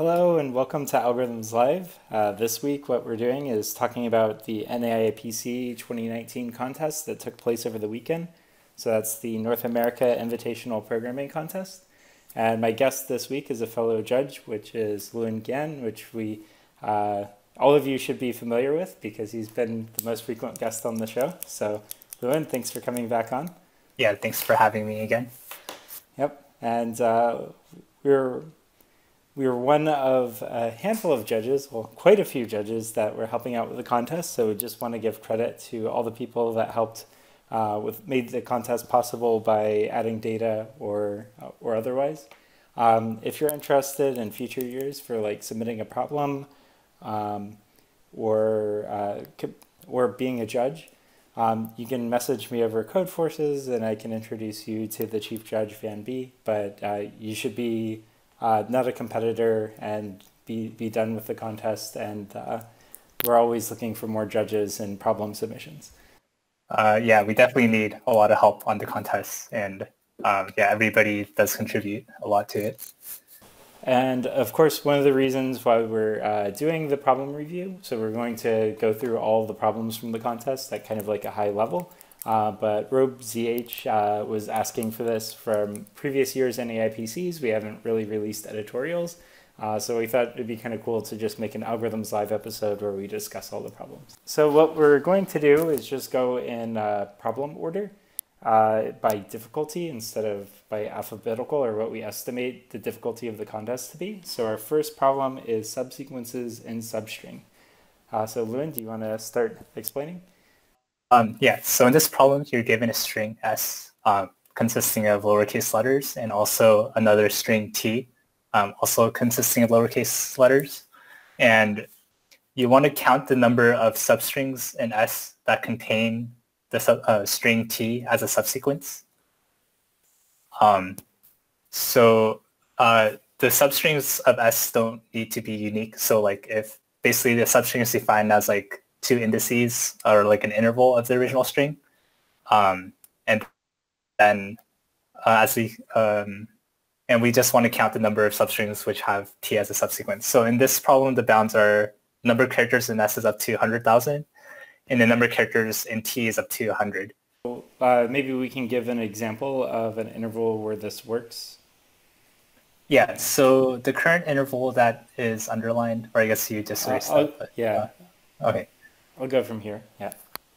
Hello and welcome to Algorithms Live. Uh, this week what we're doing is talking about the NAIPC 2019 contest that took place over the weekend. So that's the North America Invitational Programming Contest. And my guest this week is a fellow judge, which is Lewin Gan, which we uh, all of you should be familiar with because he's been the most frequent guest on the show. So Lewin, thanks for coming back on. Yeah, thanks for having me again. Yep, and uh, we're we were one of a handful of judges, well, quite a few judges that were helping out with the contest. So we just want to give credit to all the people that helped uh, with made the contest possible by adding data or or otherwise. Um, if you're interested in future years for like submitting a problem um, or uh, or being a judge, um, you can message me over Codeforces and I can introduce you to the chief judge Van B. But uh, you should be uh, not a competitor and be, be done with the contest. And uh, we're always looking for more judges and problem submissions. Uh, yeah, we definitely need a lot of help on the contest. And um, yeah, everybody does contribute a lot to it. And of course, one of the reasons why we're uh, doing the problem review, so we're going to go through all the problems from the contest at kind of like a high level. Uh, but RobeZH uh, was asking for this from previous years NAIPCs. We haven't really released editorials. Uh, so we thought it'd be kind of cool to just make an algorithms live episode where we discuss all the problems. So what we're going to do is just go in uh, problem order uh, by difficulty instead of by alphabetical or what we estimate the difficulty of the contest to be. So our first problem is subsequences in substring. Uh, so Lewin, do you want to start explaining? Um, yeah, so in this problem, you're given a string S um, consisting of lowercase letters and also another string T, um, also consisting of lowercase letters. And you want to count the number of substrings in S that contain the sub, uh, string T as a subsequence. Um, so uh, the substrings of S don't need to be unique. So like if basically the substring is defined as like two indices or like an interval of the original string. Um, and then uh, as we, um, and we just want to count the number of substrings which have t as a subsequence. So in this problem, the bounds are number of characters in S is up to 100,000 and the number of characters in t is up to 100. Uh, maybe we can give an example of an interval where this works. Yeah, so the current interval that is underlined, or I guess you just erased uh, that. But, yeah. Uh, okay. I'll go from here. Yeah.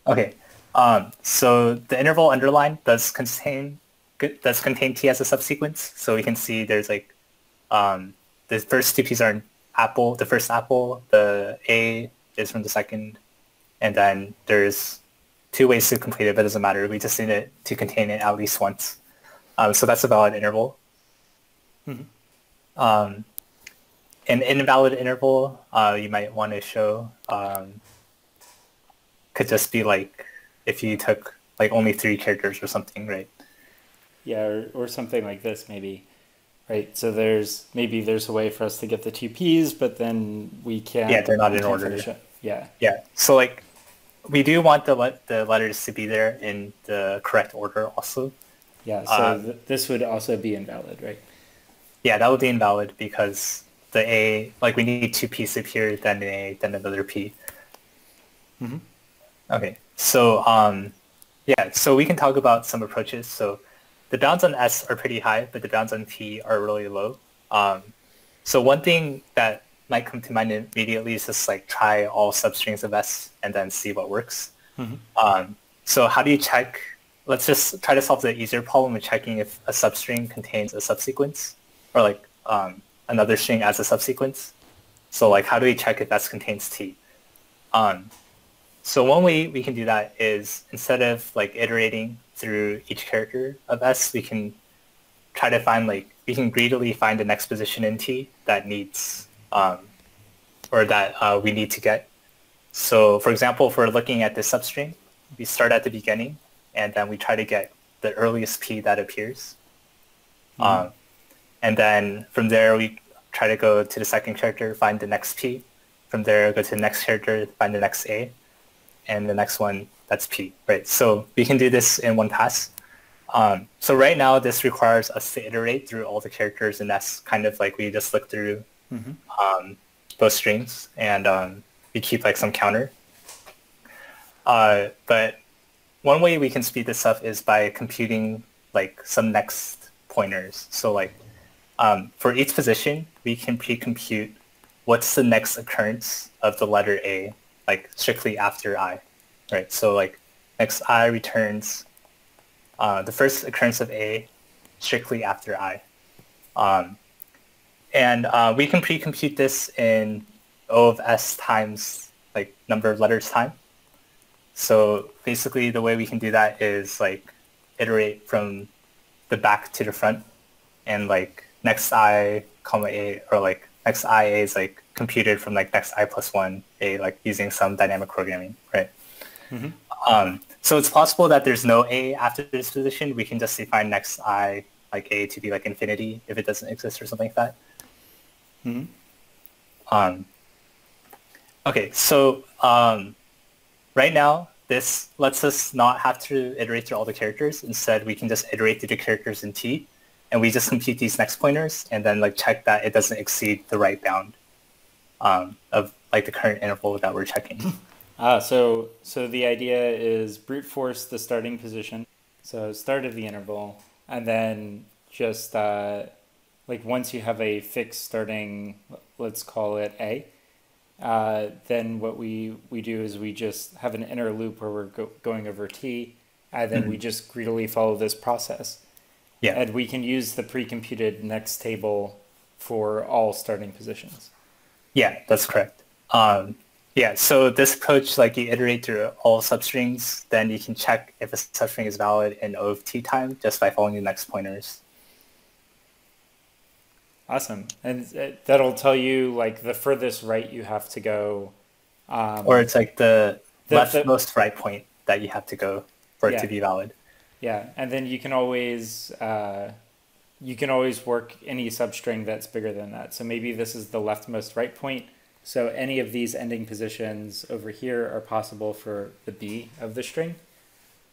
Okay. Um, so the interval underline does contain does contain t as a subsequence. So we can see there's like um, the first two p's are apple, the first apple, the a is from the second, and then there's two ways to complete it, but it doesn't matter. We just need it to contain it at least once. Um, so that's a valid interval. Mm-hmm. Um, an invalid interval, uh, you might want to show um, could just be like if you took like only three characters or something, right? Yeah, or, or something like this maybe, right? So there's maybe there's a way for us to get the two P's, but then we can't. Yeah, they're not in order. Yeah. Yeah. So like, we do want the le- the letters to be there in the correct order also. Yeah. So um, th- this would also be invalid, right? Yeah, that would be invalid because the A, like we need two P's appear, then an A, then another P. Mm-hmm. Okay, so um, yeah, so we can talk about some approaches. So the bounds on S are pretty high, but the bounds on T are really low. Um, so one thing that might come to mind immediately is just like try all substrings of S and then see what works. Mm-hmm. Um, so how do you check? Let's just try to solve the easier problem of checking if a substring contains a subsequence or like um, another string as a subsequence. So like how do we check if S contains T? So one way we can do that is instead of like iterating through each character of S, we can try to find like, we can greedily find the next position in T that needs, um, or that uh, we need to get. So for example, if we're looking at this substring, we start at the beginning and then we try to get the earliest P that appears. Mm-hmm. Um, and then from there, we try to go to the second character, find the next P. From there, go to the next character, find the next A and the next one, that's P, right? So we can do this in one pass. Um, so right now, this requires us to iterate through all the characters, and that's kind of like we just look through um, both strings, and um, we keep like some counter. Uh, but one way we can speed this up is by computing like some next pointers. So like um, for each position, we can pre-compute what's the next occurrence of the letter A, like strictly after I, right? So like next I returns uh, the first occurrence of A strictly after I. Um, and uh, we can pre-compute this in O of S times like number of letters time. So basically the way we can do that is like iterate from the back to the front and like next I comma A or like next I A is like computed from like next I plus one A like using some dynamic programming, right? Mm-hmm. Um, so it's possible that there's no A after this position. We can just define next I like A to be like infinity if it doesn't exist or something like that. Mm-hmm. Um, okay, so um, right now this lets us not have to iterate through all the characters. Instead, we can just iterate through the characters in T, and we just compute these next pointers and then like check that it doesn't exceed the right bound um, of like the current interval that we're checking. Ah, so so the idea is brute force the starting position, so start of the interval, and then just uh, like once you have a fixed starting, let's call it A, uh, then what we, we do is we just have an inner loop where we're go- going over T, and then mm-hmm. we just greedily follow this process. Yeah. And we can use the pre-computed next table for all starting positions. Yeah, that's correct. Um, yeah, so this approach, like you iterate through all substrings, then you can check if a substring is valid in O of T time just by following the next pointers. Awesome. And that'll tell you like the furthest right you have to go. Um, or it's like the, the leftmost the, right point that you have to go for yeah. it to be valid. Yeah. And then you can always, uh, you can always work any substring that's bigger than that. So maybe this is the leftmost right point. So any of these ending positions over here are possible for the B of the string.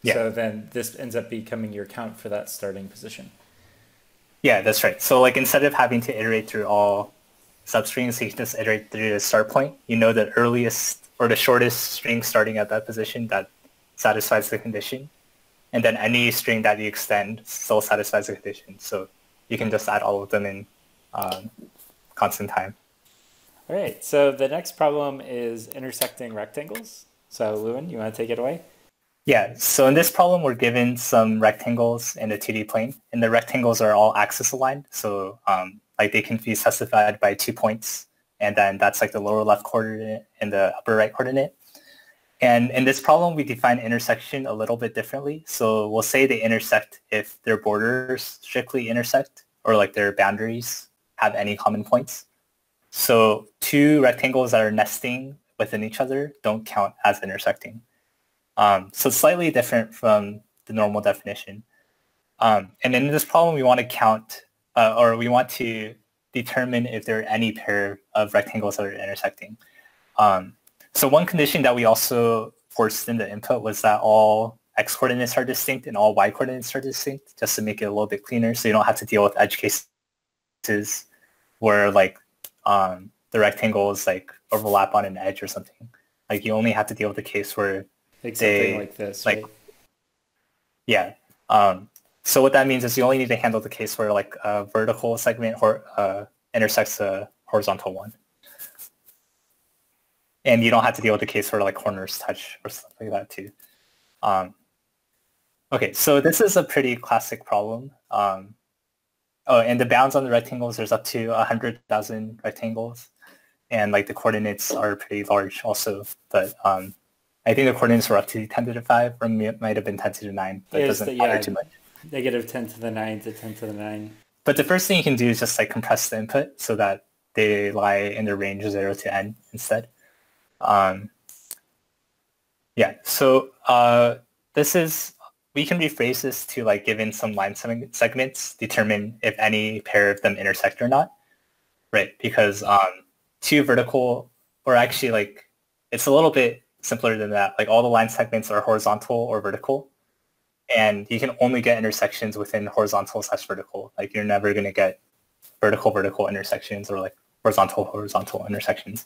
Yeah. So then this ends up becoming your count for that starting position. Yeah, that's right. So like instead of having to iterate through all substrings, you can just iterate through the start point. You know the earliest or the shortest string starting at that position that satisfies the condition. And then any string that you extend still satisfies the condition. So you can just add all of them in um, constant time. All right, so the next problem is intersecting rectangles. So Lewin, you want to take it away? Yeah, so in this problem, we're given some rectangles in the 2D plane, and the rectangles are all axis aligned. So um, like they can be specified by two points, and then that's like the lower left coordinate and the upper right coordinate. And in this problem, we define intersection a little bit differently. So we'll say they intersect if their borders strictly intersect, or like their boundaries have any common points. So two rectangles that are nesting within each other don't count as intersecting. Um, so slightly different from the normal definition. Um, and in this problem, we want to count, uh, or we want to determine if there are any pair of rectangles that are intersecting. Um, so one condition that we also forced in the input was that all x coordinates are distinct and all y coordinates are distinct, just to make it a little bit cleaner, so you don't have to deal with edge cases where like um, the rectangles like overlap on an edge or something. Like you only have to deal with the case where like something like this, like, right? Yeah. Um, so what that means is you only need to handle the case where like a vertical segment or uh, intersects a horizontal one. And you don't have to deal with the case where like corners touch or stuff like that too. Um, okay, so this is a pretty classic problem. Um, oh, and the bounds on the rectangles, there's up to 100,000 rectangles. And like the coordinates are pretty large also, but um, I think the coordinates were up to 10 to the 5, or might have been 10 to the 9. That doesn't the, matter yeah, too much. Negative 10 to the 9 to 10 to the 9. But the first thing you can do is just like compress the input so that they lie in the range 0 to n instead. Um, yeah, so uh, this is, we can rephrase this to like given some line segments, determine if any pair of them intersect or not, right? Because um, two vertical, or actually like, it's a little bit simpler than that. Like all the line segments are horizontal or vertical. And you can only get intersections within horizontal slash vertical. Like you're never going to get vertical vertical intersections or like horizontal horizontal intersections.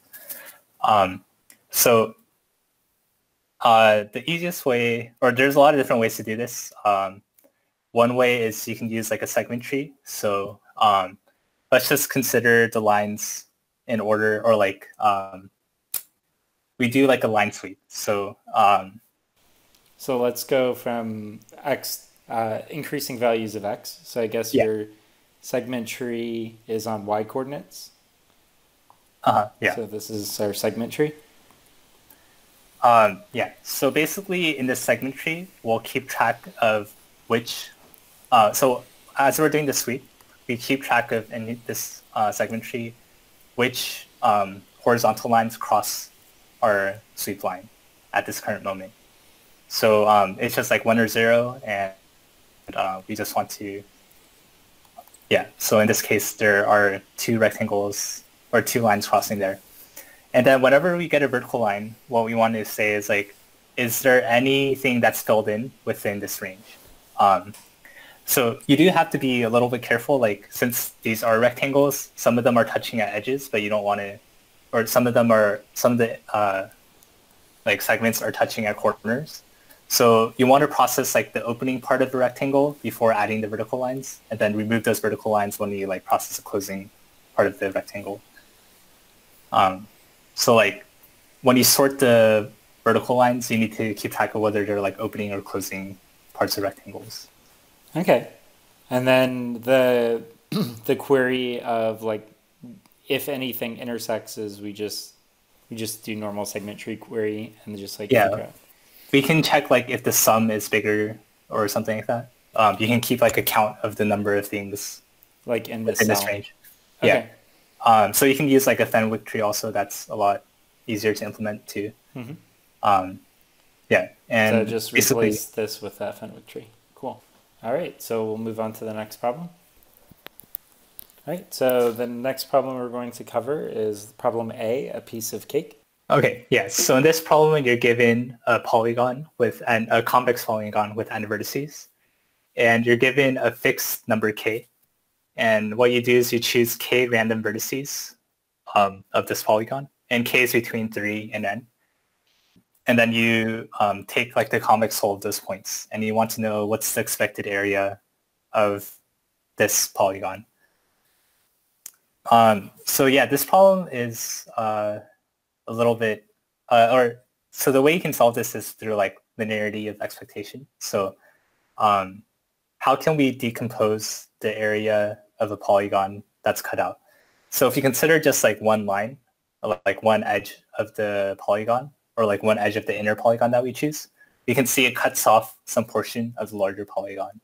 Um, so uh, the easiest way, or there's a lot of different ways to do this. Um, one way is you can use like a segment tree. So um, let's just consider the lines in order, or like um, we do like a line sweep. So um, so let's go from x uh, increasing values of x. So I guess Yeah. your segment tree is on y coordinates. Uh-huh, yeah. So this is our segment tree. Um, yeah. So basically, in this segment tree, we'll keep track of which. Uh, so as we're doing the sweep, we keep track of in this uh, segment tree which um, horizontal lines cross our sweep line at this current moment. So um, it's just like one or zero, and uh, we just want to. Yeah. So in this case, there are two rectangles or two lines crossing there. And then whenever we get a vertical line, what we want to say is like, is there anything that's filled in within this range? Um, so you do have to be a little bit careful, like since these are rectangles, some of them are touching at edges, but you don't want to, or some of them are, some of the uh, like segments are touching at corners. So you want to process like the opening part of the rectangle before adding the vertical lines, and then remove those vertical lines when you like process the closing part of the rectangle. Um, so like when you sort the vertical lines, you need to keep track of whether they're like opening or closing parts of rectangles. Okay. And then the the query of like if anything intersects is we just we just do normal segment tree query and just like Yeah. We can check like if the sum is bigger or something like that. Um, you can keep like a count of the number of things like in this in this range. Okay. Yeah. Um, so you can use like a Fenwick tree also. That's a lot easier to implement too. Mhm. Um, yeah, and so just replace this with that Fenwick tree. Cool. All right, so we'll move on to the next problem. All right, so the next problem we're going to cover is problem A, a piece of cake. okay, yes. So in this problem, you're given a polygon with an, a convex polygon with n vertices, and you're given a fixed number k. And what you do is you choose k random vertices um, of this polygon, and k is between three and n. And then you um, take like the convex hull of those points, and you want to know what's the expected area of this polygon. Um, so yeah, this problem is uh, a little bit, uh, or so the way you can solve this is through like linearity of expectation. So um, how can we decompose the area of a polygon that's cut out? So if you consider just like one line, like one edge of the polygon, or like one edge of the inner polygon that we choose, you can see it cuts off some portion of the larger polygon.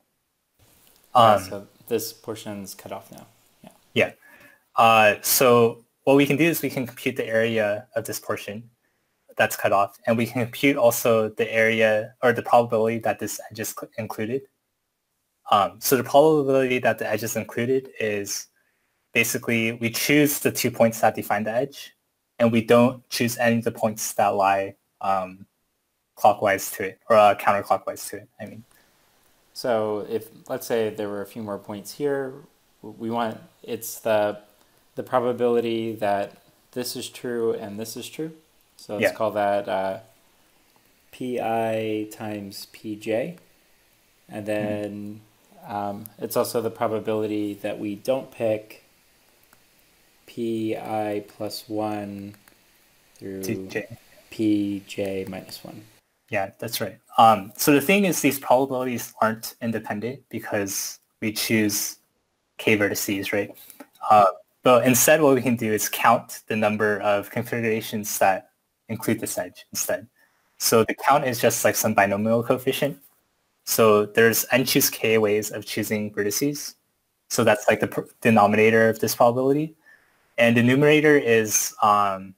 Um, so this portion is cut off now. Yeah. Yeah. Uh, so what we can do is we can compute the area of this portion that's cut off, and we can compute also the area or the probability that this edge is included. Um, so the probability that the edge is included is basically we choose the two points that define the edge, and we don't choose any of the points that lie um, clockwise to it or uh, counterclockwise to it. I mean, So if let's say there were a few more points here, we want it's the the probability that this is true and this is true. So let's Yeah. call that uh, pi times pj, and then um, it's also the probability that we don't pick pi plus one through TJ. pj minus one. Yeah, that's right. Um, so the thing is these probabilities aren't independent because we choose k vertices, right? Uh, but instead what we can do is count the number of configurations that include this edge instead. So the count is just like some binomial coefficient. So there's n choose k ways of choosing vertices. So that's like the denominator of this probability. And the numerator is um,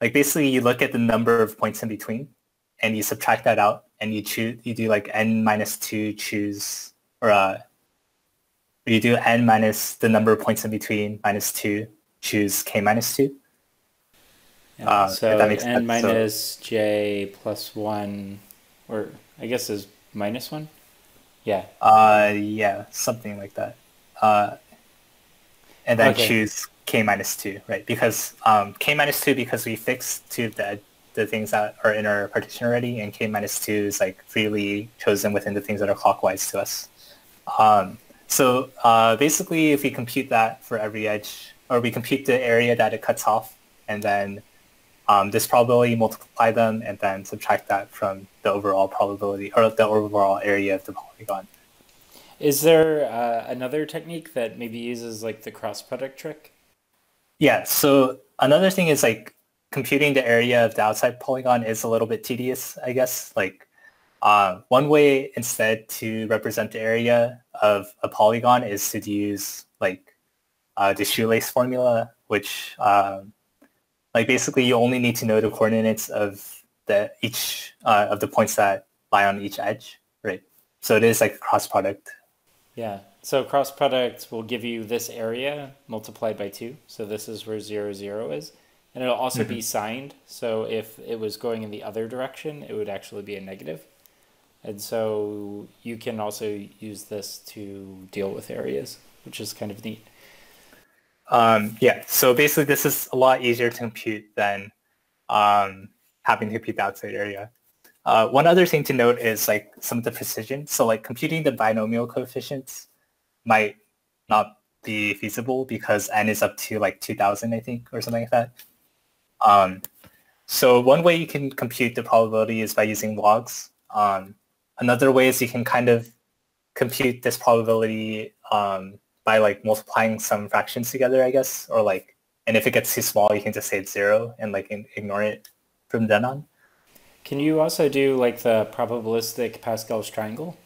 like basically you look at the number of points in between and you subtract that out and you choose you do like n minus two choose or uh you do n minus the number of points in between minus two choose k minus two Yeah, Uh, so that makes n sense, so- minus j plus one, or I guess is minus one. Yeah. uh yeah something like that uh and then Okay. choose k minus 2, right? Because um, k minus 2 because we fixed to the the things that are in our partition already, and k minus 2 is like freely chosen within the things that are clockwise to us. Um, so uh, basically, if we compute that for every edge, or we compute the area that it cuts off, and then um, this probability, multiply them, and then subtract that from the overall probability, or the overall area of the polygon. Is there uh, another technique that maybe uses like the cross product trick? Yeah, so another thing is like computing the area of the outside polygon is a little bit tedious, I guess. Like uh, one way instead to represent the area of a polygon is to use like uh, the shoelace formula, which um, like basically you only need to know the coordinates of the each uh, of the points that lie on each edge, right? So it is like a cross product. Yeah. So cross product will give you this area multiplied by two. So this is where zero zero is. And it'll also mm-hmm. be signed. So if it was going in the other direction, it would actually be a negative. And so you can also use this to deal with areas, which is kind of neat. Um, yeah, so basically this is a lot easier to compute than um, having to compute the outside area. Uh, one other thing to note is like some of the precision. So like computing the binomial coefficients might not be feasible because n is up to like 2000, I think, or something like that. Um, so one way you can compute the probability is by using logs. Um, another way is you can kind of compute this probability um, by like multiplying some fractions together, I guess, or like, and if it gets too small, you can just say it's zero and like ignore it from then on. Can you also do like the probabilistic Pascal's triangle?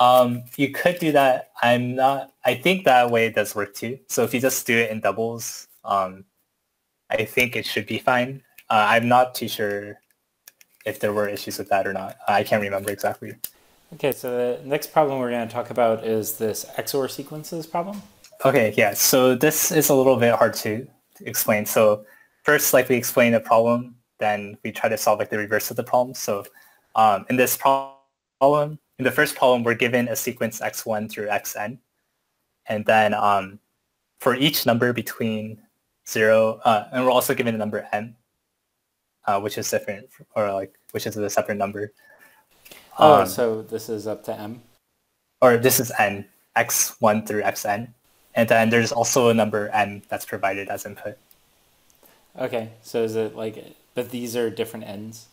Um, you could do that. I'm not, I think that way it does work too. So if you just do it in doubles, um, I think it should be fine. Uh, I'm not too sure if there were issues with that or not. I can't remember exactly. Okay, so the next problem we're going to talk about is this XOR sequences problem. Okay, yeah, so this is a little bit hard to explain. So first, like we explain a problem, then we try to solve like the reverse of the problem. So um, in this problem, in the first problem, we're given a sequence x1 through xn. And then um, for each number between 0, uh, and we're also given a number n, uh, which is different, or like, which is a separate number. Oh, um, so this is up to m? Or this is n, x1 through xn. And then there's also a number n that's provided as input. Okay, so is it like, but these are different n's?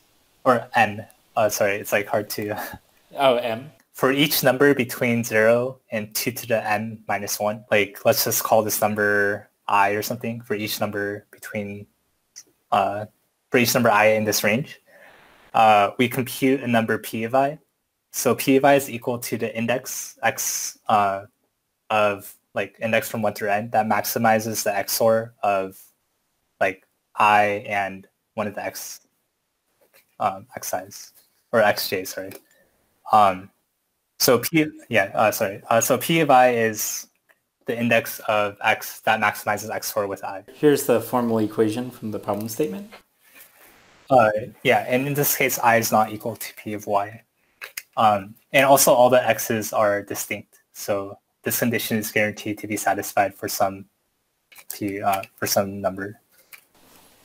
Or n. Uh, sorry, it's like hard to... oh, m? For each number between 0 and 2 to the n minus 1, like let's just call this number i or something for each number between, uh, for each number i in this range uh, we compute a number p of i. So p of i is equal to the index x uh, of like index from 1 through n that maximizes the XOR of like i and one of the x um, xi's or xj, sorry. Um, so p, yeah, uh, sorry. Uh, so p of i is the index of x that maximizes XOR with i. Here's the formal equation from the problem statement. Uh, yeah, and in this case, i is not equal to p of y. Um, and also all the x's are distinct. So this condition is guaranteed to be satisfied for some p uh, for some number.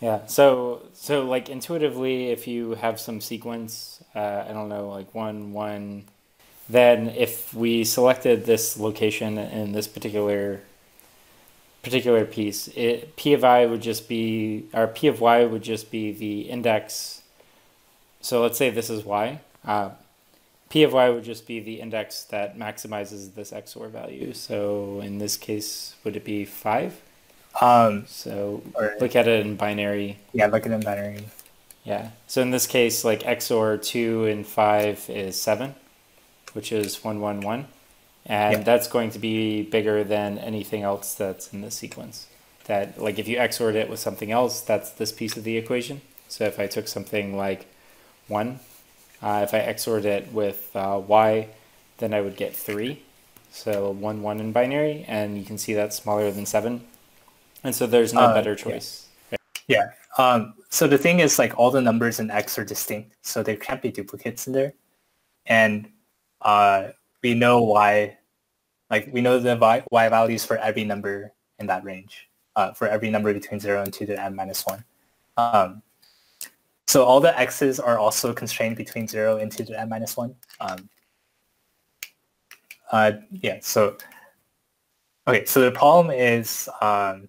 Yeah. So so like intuitively, if you have some sequence, uh, I don't know, like one one, then if we selected this location in this particular particular piece, it, P of I would just be, or P of Y would just be the index. So let's say this is Y. Uh, P of Y would just be the index that maximizes this XOR value. So in this case, would it be 5? Um, so look at it in binary. Yeah, look at it in binary. Yeah. So in this case, like XOR 2 and 5 is 7, which is 111 and yep. that's going to be bigger than anything else that's in the sequence. That like if you XORed it with something else, that's this piece of the equation. So if I took something like one, uh, if I XORed it with uh, y, then I would get three. So one one in binary, and you can see that's smaller than seven, and so there's no uh, better choice. Yeah. yeah. Um, so the thing is, like all the numbers in X are distinct, so there can't be duplicates in there, and uh, we know why like we know the y values for every number in that range. uh, for every number between 0 and 2 to n minus 1. Um, so all the x's are also constrained between 0 and 2 to n minus 1. Um, uh, yeah, so, okay, so the problem is, um,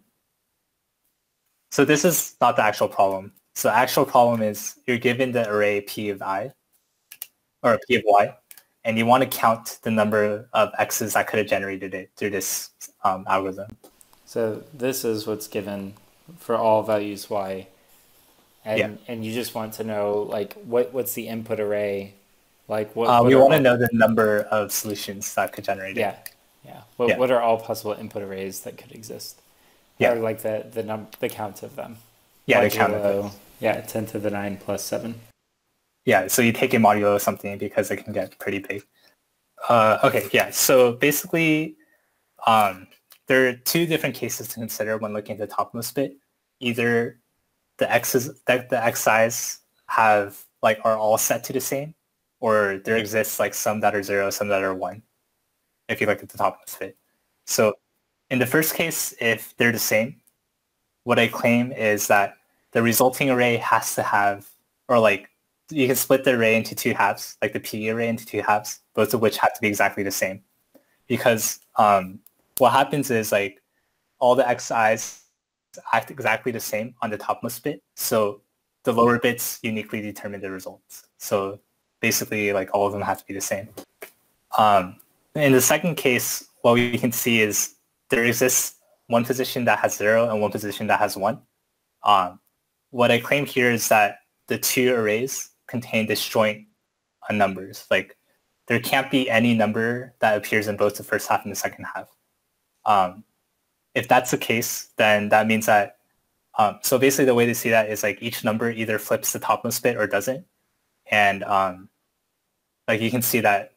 so this is not the actual problem. So actual problem is you're given the array p of i, or p of y, and you want to count the number of x's that could have generated it through this um, algorithm. So this is what's given for all values y, and Yeah. and you just want to know like what what's the input array, like what, Uh, what we want to know the number of solutions that could generate it. yeah yeah what Yeah. what are all possible input arrays that could exist? Yeah. or like the the num the count of them. Yeah, the count of Yeah, ten to the nine plus seven. Yeah, so you take a modulo of something because it can get pretty big. Uh, okay, yeah. So basically, um, there are two different cases to consider when looking at the topmost bit. Either the x's that the x size have like are all set to the same, or there exists like some that are zero, some that are one. If you look at the topmost bit. So in the first case, if they're the same, what I claim is that the resulting array has to have, or like you can split the array into two halves, like the P array into two halves, both of which have to be exactly the same. Because um, what happens is like all the xi's act exactly the same on the topmost bit. So the lower bits uniquely determine the results. So basically like all of them have to be the same. Um, in the second case, what we can see is there exists one position that has zero and one position that has one. Um, what I claim here is that the two arrays contain disjoint numbers. Like there can't be any number that appears in both the first half and the second half. Um, if that's the case, then that means that, um, so basically the way to see that is like each number either flips the topmost bit or doesn't. And um, like you can see that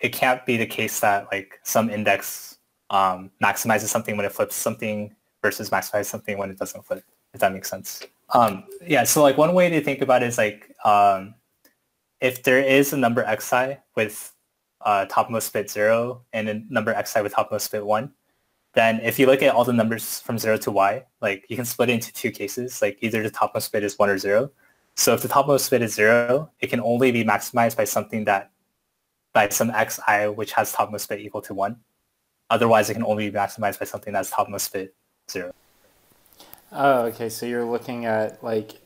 it can't be the case that like some index um, maximizes something when it flips something versus maximizes something when it doesn't flip, if that makes sense. Um, yeah, so like one way to think about it is like um, if there is a number xi with uh, topmost bit 0 and a number xi with topmost bit 1, then if you look at all the numbers from 0 to y, like you can split it into two cases, like either the topmost bit is 1 or 0. So if the topmost bit is 0, it can only be maximized by something that, by some xi which has topmost bit equal to 1. Otherwise, it can only be maximized by something that's topmost bit 0. Oh, okay. So you're looking at like,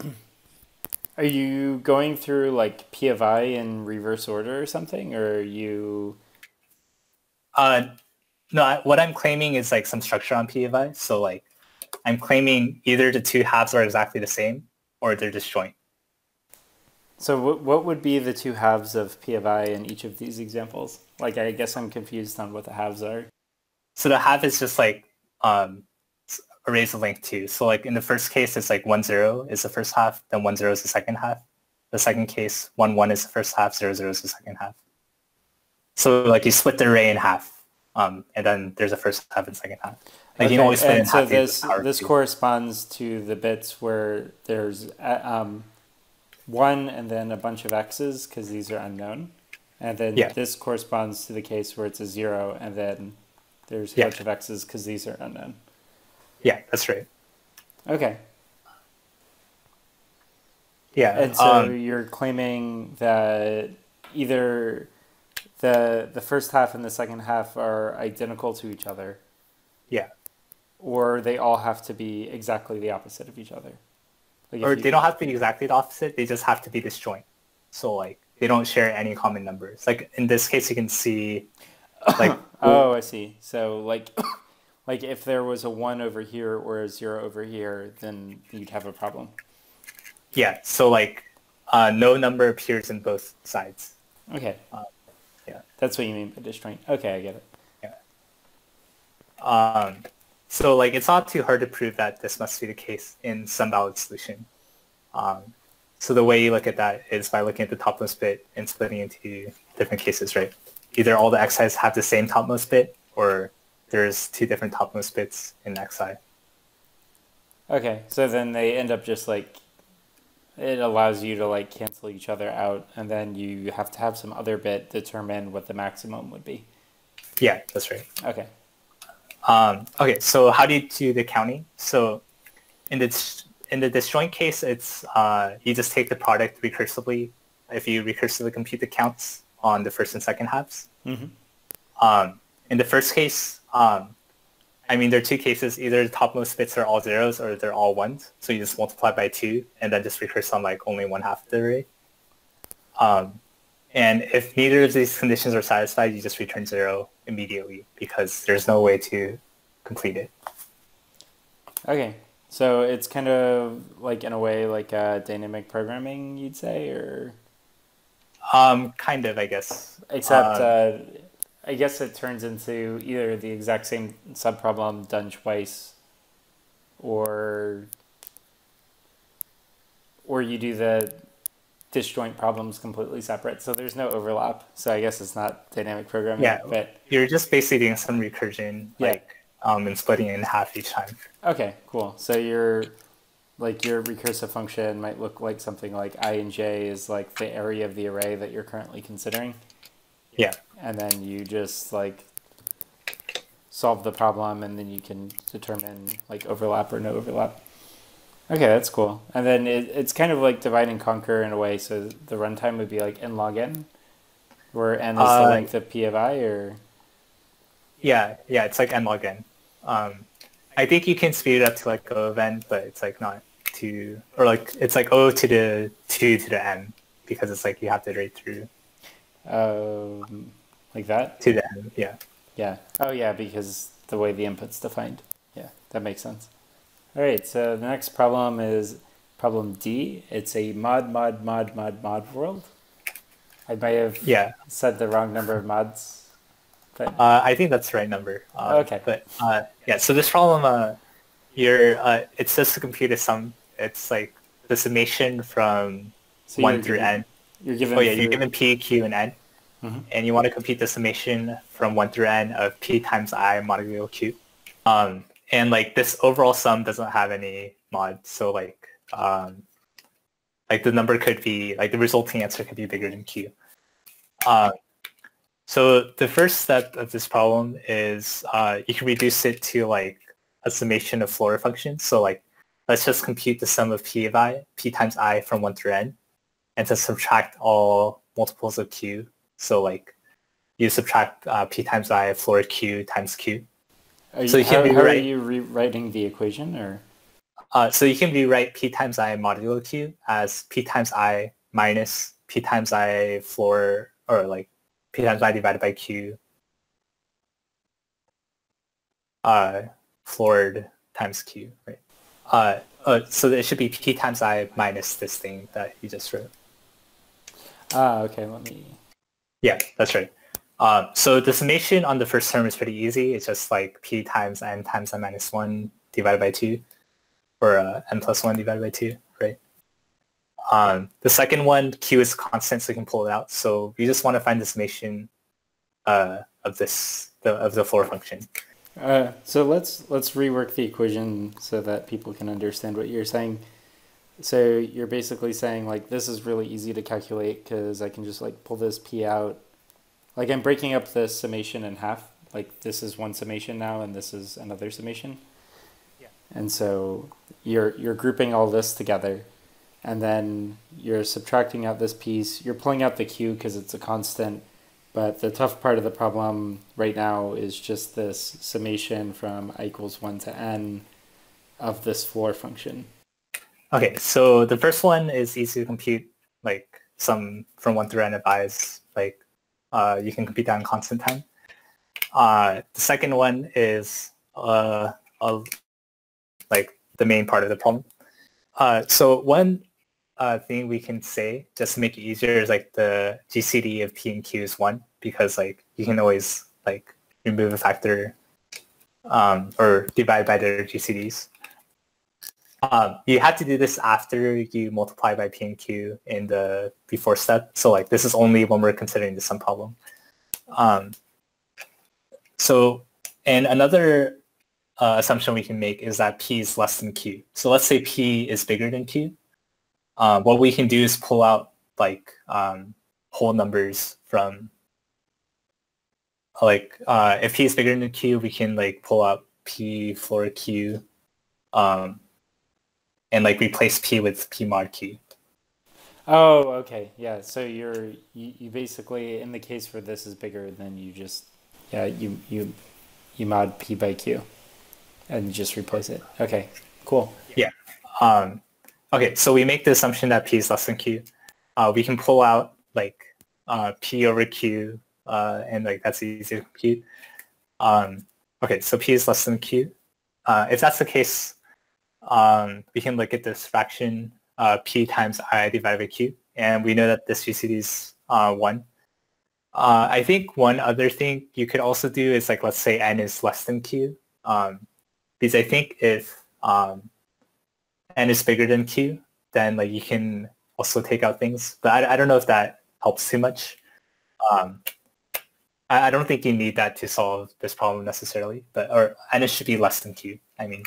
are you going through like P of I in reverse order or something, or are you? Uh, no, I, what I'm claiming is like some structure on P of I. So like, I'm claiming either the two halves are exactly the same or they're disjoint. So what what would be the two halves of P of I in each of these examples? Like, I guess I'm confused on what the halves are. So the half is just like um, arrays of length two. So like in the first case, it's like one zero is the first half, then one zero is the second half. The second case, one one is the first half, zero zero is the second half. So like you split the array in half, um, and then there's a first half and second half. Like you can Okay, only split it in and so this the power of this two. corresponds to the bits where there's uh, um, one and then a bunch of x's because these are unknown, and then Yeah. this corresponds to the case where it's a zero and then there's a Yeah. bunch of x's because these are unknown. Yeah, that's right. Okay, Yeah. and so um, you're claiming that either the the first half and the second half are identical to each other, yeah. or they all have to be exactly the opposite of each other. Like Or they don't have to be exactly the opposite. They just have to be disjoint. So like they don't share any common numbers. Like in this case, you can see like Oh, I see. So like like if there was a 1 over here or a 0 over here, then you'd have a problem. yeah. So like uh, no number appears in both sides. Okay. yeah. That's what you mean by disjoint. Okay, I get it. Yeah. Um, so like it's not too hard to prove that this must be the case in some valid solution. Um, so the way you look at that is by looking at the topmost bit and splitting into different cases, right? Either all the xi's have the same topmost bit or there's two different topmost bits in xi. Okay. So then they end up just like it allows you to like cancel each other out and then you have to have some other bit determine what the maximum would be. Yeah, that's right. Okay. Um, okay, so how do you do the counting? So in the in the disjoint case, it's uh, you just take the product recursively. If you recursively compute the counts on the first and second halves. Mm-hmm. Um, in the first case, um, I mean, there are two cases. Either the topmost bits are all zeros or they're all ones. So you just multiply by two and then just recurse on like only one half of the array. Um, and if neither of these conditions are satisfied, you just return zero immediately because there's no way to complete it. Okay. So it's kind of like in a way like uh, dynamic programming, you'd say, or um, kind of, I guess. Except, uh, uh, I guess it turns into either the exact same subproblem done twice, or or you do the disjoint problems completely separate. So there's no overlap. So I guess it's not dynamic programming. Yeah, but you're just basically doing some recursion, yeah. like um, and splitting it in half each time. Okay, cool. So your like your recursive function might look like something like i and j is like the area of the array that you're currently considering. Yeah. And then you just like solve the problem and then you can determine like overlap or no overlap. Okay, that's cool. And then it, it's kind of like divide and conquer in a way. So the runtime would be like n log n, where n is uh, the length of p of i, or yeah, yeah, it's like n log n. Um, I think you can speed it up to like O of n, but it's like not too, or like it's like O to the two to the n because it's like you have to iterate through. Um, like that. To the n, yeah. Yeah. Oh yeah, because the way the input's defined. Yeah, that makes sense. All right, so the next problem is problem D. It's a mod, mod, mod, mod, mod world. I may have yeah. said the wrong number of mods. But... Uh, I think that's the right number. Um, okay. But uh, yeah, so this problem, uh, you're, uh, it says to compute a sum. It's like the summation from so 1 through n. You're given oh yeah, you're given p, q, and n. Mm-hmm. And you want to compute the summation from 1 through n of p times i modulo q. Um, and like this overall sum doesn't have any mod so like um like the number could be like the resulting answer could be bigger than q uh, so the first step of this problem is uh, you can reduce it to like a summation of floor functions so like let's just compute the sum of p of i p times i from 1 through n and to subtract all multiples of q so like you subtract uh, p times i floor q times q are you, so you how, can how are you rewriting the equation, or? Uh, so you can rewrite p times i modulo q as p times i minus p times i floor or like p times i divided by q uh, floored times q, right? Uh, uh, so it should be p times i minus this thing that you just wrote. Ah, okay. Let me. Yeah, that's right. Um, so the summation on the first term is pretty easy. It's just like p times n times n minus 1 divided by 2, or uh, n plus 1 divided by 2, right? Um, the second one, q is constant, so you can pull it out. So you just want to find the summation uh, of this, the, of the floor function. Uh, so let's let's rework the equation so that people can understand what you're saying. So you're basically saying like this is really easy to calculate because I can just like pull this p out like I'm breaking up the summation in half. Like this is one summation now, and this is another summation. Yeah. And so you're you're grouping all this together, and then you're subtracting out this piece. You're pulling out the q because it's a constant. But the tough part of the problem right now is just this summation from i equals 1 to n of this floor function. Okay, so the first one is easy to compute, like some from 1 through n of i's, like uh, you can compute that in constant time. Uh, the second one is uh, like the main part of the problem. Uh, so one uh, thing we can say just to make it easier is like the GCD of P and Q is one because like you can always like remove a factor um, or divide by their GCDs. Um, you have to do this after you multiply by P and Q in the before step. So like this is only when we're considering the sum problem. Um, so, and another uh, assumption we can make is that P is less than Q. So let's say P is bigger than Q. Uh, what we can do is pull out like um, whole numbers from like uh, if p is bigger than q, we can like pull out p floor q, um, and like replace p with p mod q. Oh, okay, yeah. So you're you, you basically in the case where this is bigger, than you just yeah you you you mod p by q, and just replace it. Okay, cool. Yeah. Um, okay, so we make the assumption that p is less than q. Uh, we can pull out like uh, p over q, uh, and like that's easy to compute. Um, okay, so p is less than q. Uh, if that's the case, um, we can look at this fraction uh, p times i divided by q, and we know that this GCD is uh, 1. Uh, I think one other thing you could also do is like, let's say n is less than q, um, because I think if um, n is bigger than q, then like you can also take out things. But I, I don't know if that helps too much. Um, I, I don't think you need that to solve this problem necessarily, but or n should be less than q. I mean,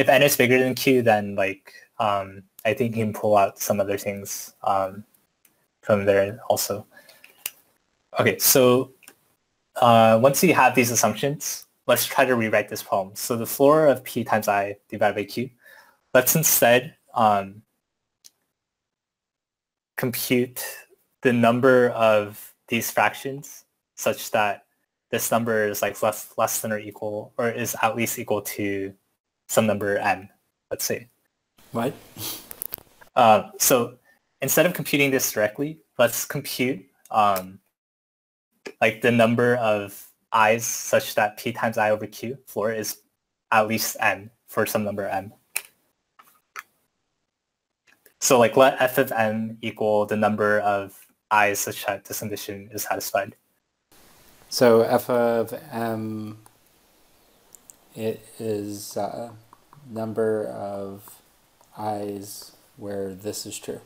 if n is bigger than q, then like um, I think you can pull out some other things um, from there also. Okay, so uh, once you have these assumptions, let's try to rewrite this problem. So the floor of p times i divided by q, let's instead um, compute the number of these fractions such that this number is like less less than or equal or is at least equal to some number n, let's say. What? Uh, so instead of computing this directly, let's compute um, like the number of i's such that p times i over q floor is at least n for some number m. So like let f of m equal the number of i's such that this condition is satisfied. So f of m it is uh, number of i's where this is true.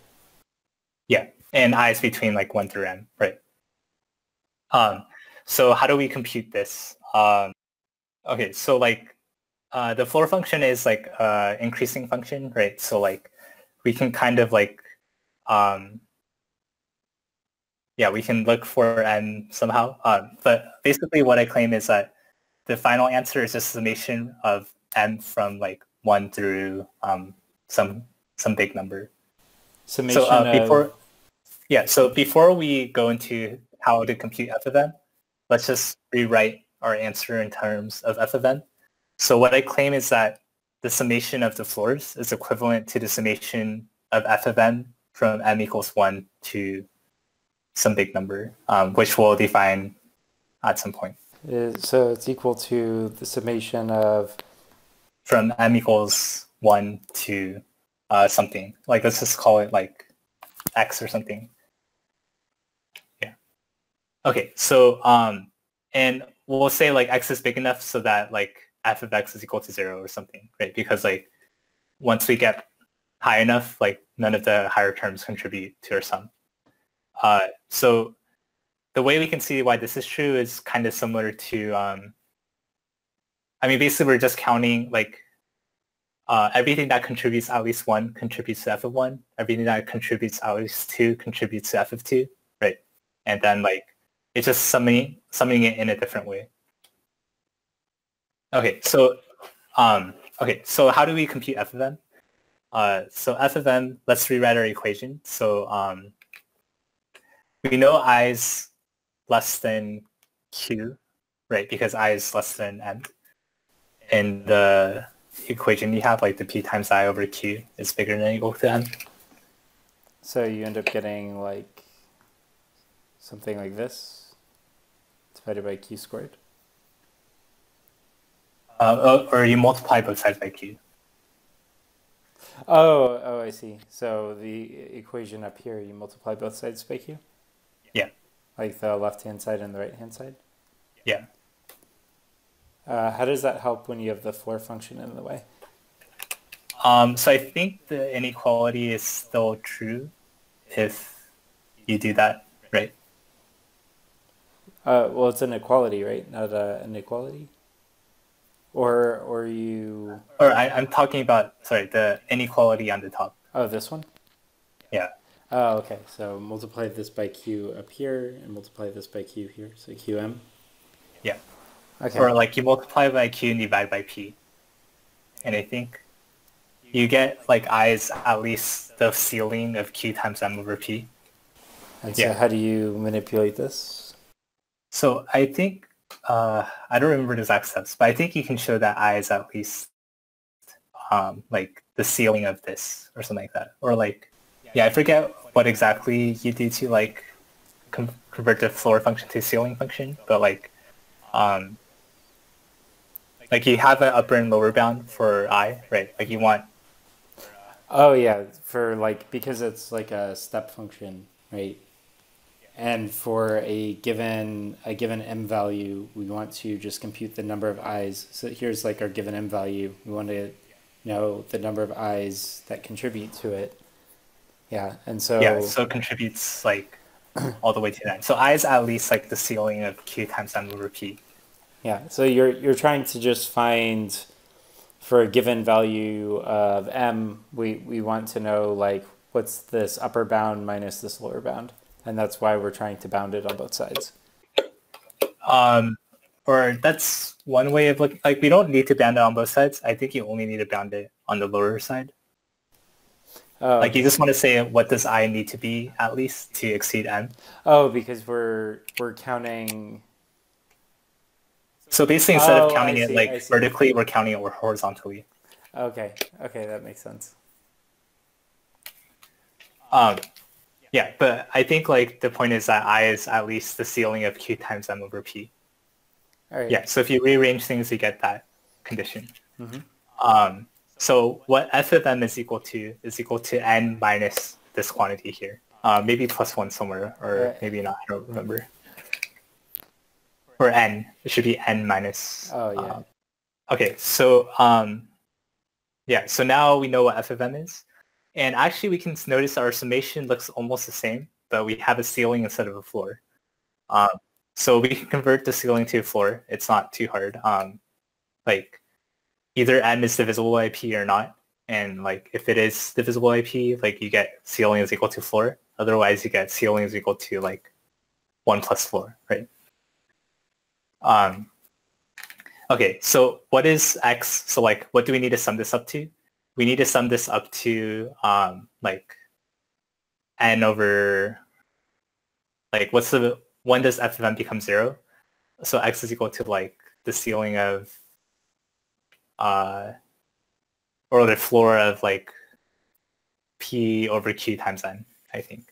Yeah, and i's between like 1 through n, right? Um, so how do we compute this? Um, okay, so like uh, the floor function is like uh, increasing function, right? So like we can kind of like, um, yeah, we can look for n somehow. Um, but basically what I claim is that the final answer is just summation of n from like 1 through um, some some big number. Summation So uh, before, of yeah, so before we go into how to compute f of n, let's just rewrite our answer in terms of f of n. So what I claim is that the summation of the floors is equivalent to the summation of f of n from m equals 1 to some big number, um, which we'll define at some point. Is, so it's equal to the summation of From m equals 1 to uh, something. Like let's just call it like x or something. Yeah. Okay, so um, and we'll say like x is big enough so that like f of x is equal to zero or something, right? Because like once we get high enough, like none of the higher terms contribute to our sum. Uh, so the way we can see why this is true is kind of similar to, um, I mean, basically we're just counting like uh, everything that contributes at least one contributes to f of one. Everything that contributes at least two contributes to f of two, right? And then like it's just summing summing it in a different way. Okay, so um, okay, so how do we compute f of n? Uh, so f of n, let's rewrite our equation. So um, we know is less than q, right? Because i is less than n. And the equation you have, like the p times i over q, is bigger than or equal to n. so you end up getting like something like this divided by q squared. Uh, or you multiply both sides by q. Oh, oh, I see. So the equation up here, you multiply both sides by q? Yeah. Like the left-hand side and the right-hand side? Yeah. Uh, how does that help when you have the floor function in the way? Um, so I think the inequality is still true if you do that, right? Uh, well, it's an equality, right? Not a, an inequality? Or, or you... Or I, I'm talking about, sorry, the inequality on the top. Oh, this one? Yeah. Oh, okay. So multiply this by q up here and multiply this by q here. So qm. Yeah. Okay. Or like you multiply by q and divide by p. And I think you get like i is at least the ceiling of q times m over p. and so how do you manipulate this? So I think uh, I don't remember the exact steps, but I think you can show that i is at least um, like the ceiling of this or something like that, or like yeah, I forget what exactly you do to like com- convert the floor function to ceiling function, but like um, like you have an upper and lower bound for i, right? Like you want Oh yeah, for like because it's like a step function, right? And for a given a given m value, we want to just compute the number of i's. So here's like our given m value. We want to know the number of i's that contribute to it. Yeah, and so yeah, so it contributes like all the way to that. So i is at least like the ceiling of q times m over p. yeah, so you're you're trying to just find for a given value of m, we we want to know like what's this upper bound minus this lower bound, and that's why we're trying to bound it on both sides. Um, or that's one way of looking. Like we don't need to bound it on both sides. I think you only need to bound it on the lower side. Oh, Like you just want to say what does i need to be at least to exceed n? oh, because we're we're counting. So basically, instead Oh, of counting I it like vertically, we're counting it horizontally. Okay, okay, that makes sense. Um, yeah, but I think like the point is that i is at least the ceiling of q times m over p. All right. Yeah, so if you rearrange things, you get that condition. Mhm. Um, so what f of m is equal to is equal to n minus this quantity here. Uh, maybe plus one somewhere, or Right. maybe not. I don't remember. Or n. It should be n minus. Oh yeah. um, okay, so um, yeah, so now we know what f of m is. And actually we can notice our summation looks almost the same, but we have a ceiling instead of a floor. Um, so we can convert the ceiling to a floor. It's not too hard. Um, like either m is divisible by p or not. And like if it is divisible by p, like you get ceiling is equal to floor. Otherwise you get ceiling is equal to like one plus floor, right? Um, okay, so what is x? So like what do we need to sum this up to? We need to sum this up to um, like n over like what's the when does f of m become zero? So x is equal to like the ceiling of uh or the floor of like p over q times n, I think.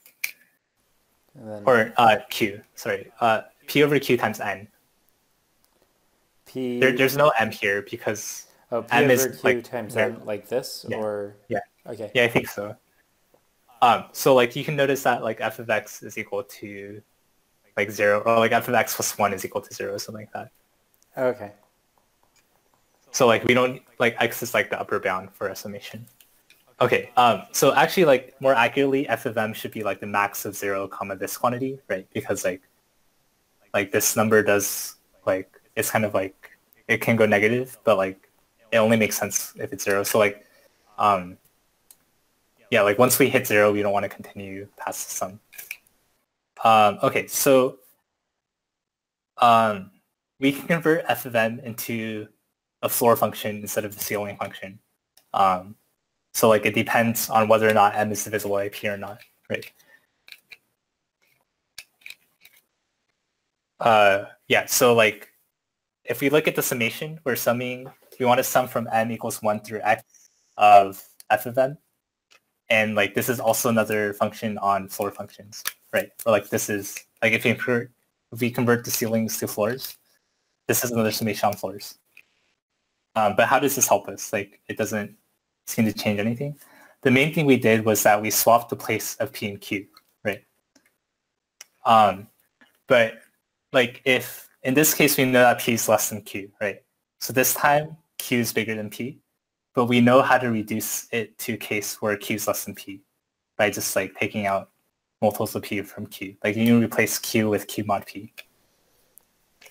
And then Or uh q, sorry. Uh p over q times n. p. There, there's no m here because oh, p m over is, q like, times there. n like this, Yeah. or Yeah. Okay. yeah, I think so. Um, so like you can notice that like f of x is equal to like zero, or like f of x plus one is equal to zero, something like that. Okay. So like we don't like x is like the upper bound for a summation. Okay, um, so actually like more accurately, f of m should be like the max of zero comma this quantity, right? Because like like this number does like it's kind of like it can go negative, but like it only makes sense if it's zero. So like um yeah, like once we hit zero, we don't want to continue past the sum. Um, okay, so um, we can convert f of m into a floor function instead of the ceiling function. Um, so like it depends on whether or not m is divisible by p or not, right? Uh, yeah, so like if we look at the summation, we're summing, we want to sum from m equals 1 through x of f of m. And like this is also another function on floor functions, right? Or like this is, like if we if we convert the ceilings to floors, this is another summation on floors. Um, but how does this help us? Like it doesn't seem to change anything. The main thing we did was that we swapped the place of P and Q, right? Um, but like if in this case we know that P is less than Q, right? So this time Q is bigger than P, but we know how to reduce it to a case where Q is less than P by just like taking out multiples of P from Q. Like you can replace Q with Q mod P.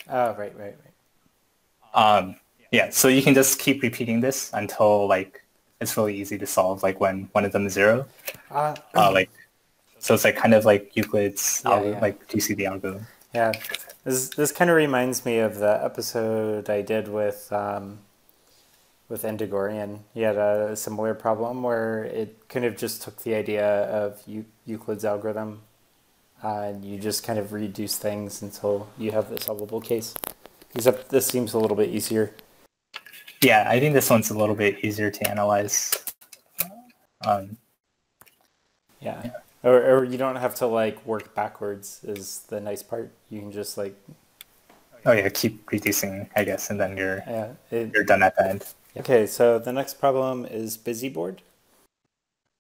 Oh, right, right, right. Um, yeah, so you can just keep repeating this until like it's really easy to solve. Like when one of them is zero, Uh, uh, like So it's like kind of like Euclid's Yeah, algorithm, yeah. like GCD algorithm. Yeah, this this kind of reminds me of the episode I did with um, with Endagorion. He had a similar problem where it kind of just took the idea of Eu- Euclid's algorithm, uh, and you just kind of reduce things until you have the solvable case. Except this seems a little bit easier. Yeah, I think this one's a little bit easier to analyze. Um, Yeah. Or, or you don't have to like work backwards is the nice part. You can just like oh yeah, keep reducing, I guess, and then you're yeah. It, you're done at the end. okay, so the next problem is busy board.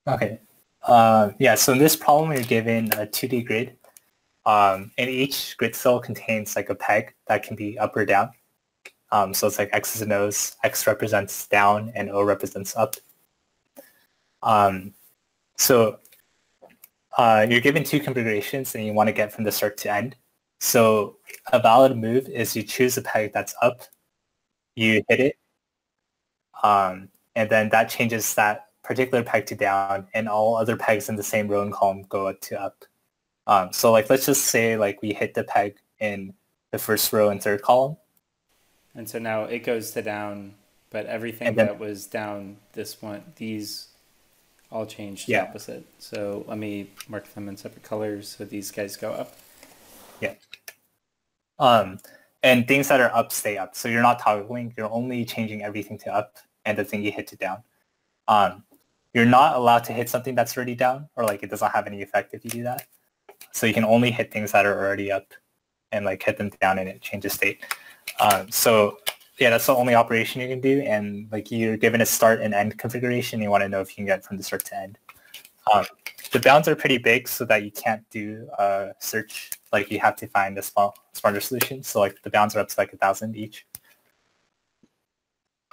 Okay. Uh, yeah, so in this problem, you're given a 2D grid, um, and each grid cell contains like a peg that can be up or down. Um, so it's like X's and O's. X represents down and O represents up. Um, so uh, you're given two configurations and you want to get from the start to end. So a valid move is you choose a peg that's up, you hit it, um, and then that changes that particular peg to down, and all other pegs in the same row and column go up to up. Um, so like let's just say like we hit the peg in the first row and third column. And so now it goes to down, but everything then- that was down this one, these all changed to Yeah. opposite. So let me mark them in separate colors so these guys go up. Yeah. Um, and things that are up stay up. So you're not toggling. You're only changing everything to up and the thing you hit to down. Um, you're not allowed to hit something that's already down or like it doesn't have any effect if you do that. So you can only hit things that are already up and like hit them down and it changes state. Um, so yeah, that's the only operation you can do. And like you're given a start and end configuration. You want to know if you can get from the start to end. Um, the bounds are pretty big so that you can't do a search. Like you have to find a small, smarter solution. So like the bounds are up to like a thousand each.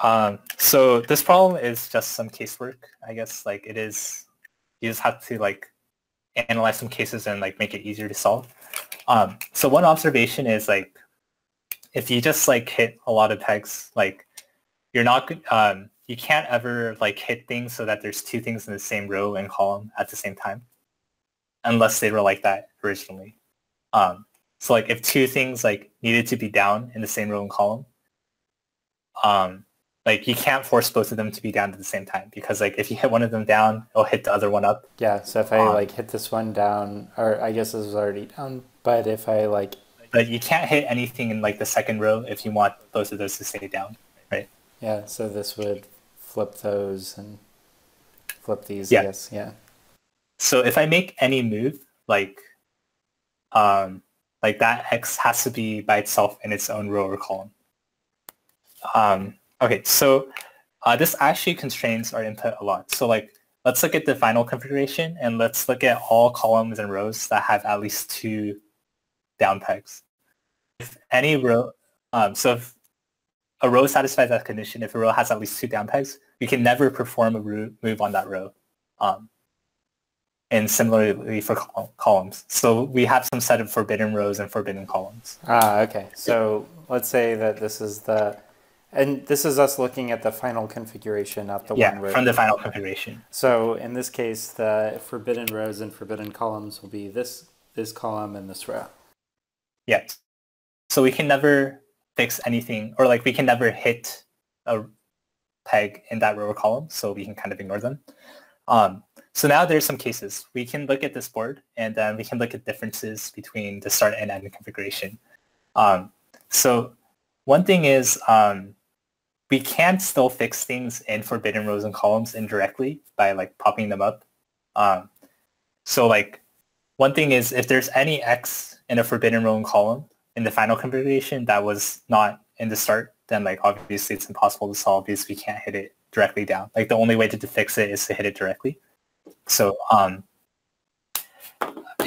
Um, so this problem is just some casework, I guess. Like it is, you just have to like analyze some cases and like make it easier to solve. Um, so one observation is like, if you just like hit a lot of pegs, like you're not, um, you can't ever like hit things so that there's two things in the same row and column at the same time, unless they were like that originally. Um, so like if two things like needed to be down in the same row and column, um, like you can't force both of them to be down at the same time because like if you hit one of them down, it'll hit the other one up. Yeah, so if I Um, like hit this one down, or I guess this was already down, but if I like, But you can't hit anything in like the second row if you want both of those to stay down, right? yeah, so this would flip those and flip these, Yeah. Yeah. So if I make any move, like, um, like that X has to be by itself in its own row or column. Um, okay, so uh, this actually constrains our input a lot. So like, let's look at the final configuration and let's look at all columns and rows that have at least two down pegs. If any row, um, so if a row satisfies that condition, if a row has at least two down pegs, we can never perform a move on that row. Um, and similarly for col- columns. So we have some set of forbidden rows and forbidden columns. Ah, okay. So let's say that this is the, and this is us looking at the final configuration, not the yeah, one row. from the final configuration. So in this case, the forbidden rows and forbidden columns will be this this column and this row. Yeah. So we can never fix anything, or like we can never hit a peg in that row or column, so we can kind of ignore them. Um, so now there's some cases. We can look at this board, and then we can look at differences between the start and end configuration. Um, so one thing is um, we can still fix things in forbidden rows and columns indirectly by like popping them up. Um, so like one thing is if there's any X in a forbidden row and column in the final configuration that was not in the start, then like obviously it's impossible to solve because we can't hit it directly down. Like the only way to, to fix it is to hit it directly. So um,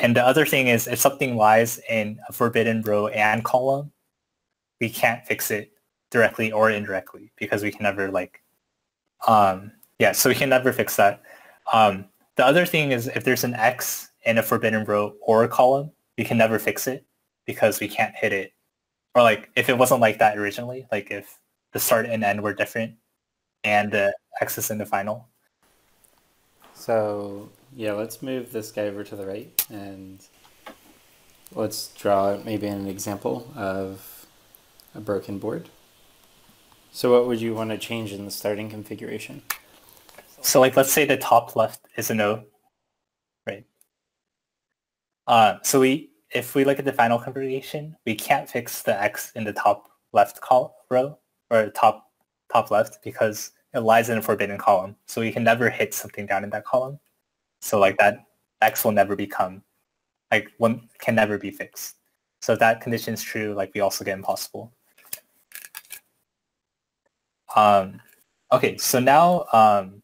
and the other thing is if something lies in a forbidden row and column, we can't fix it directly or indirectly because we can never like um yeah so we can never fix that um the other thing is if there's an x in a forbidden row or a column we can never fix it because we can't hit it or like if it wasn't like that originally like if the start and end were different and the x is in the final So yeah, let's move this guy over to the right and let's draw maybe an example of a broken board. So what would you want to change in the starting configuration? So like, let's say the top left is a no? Uh, so we, if we look at the final configuration, we can't fix the X in the top left col row or top, top left because it lies in a forbidden column. So we can never hit something down in that column. So like that X will never become, like one can never be fixed. So if that condition is true, like we also get impossible. Um, okay, so now, um,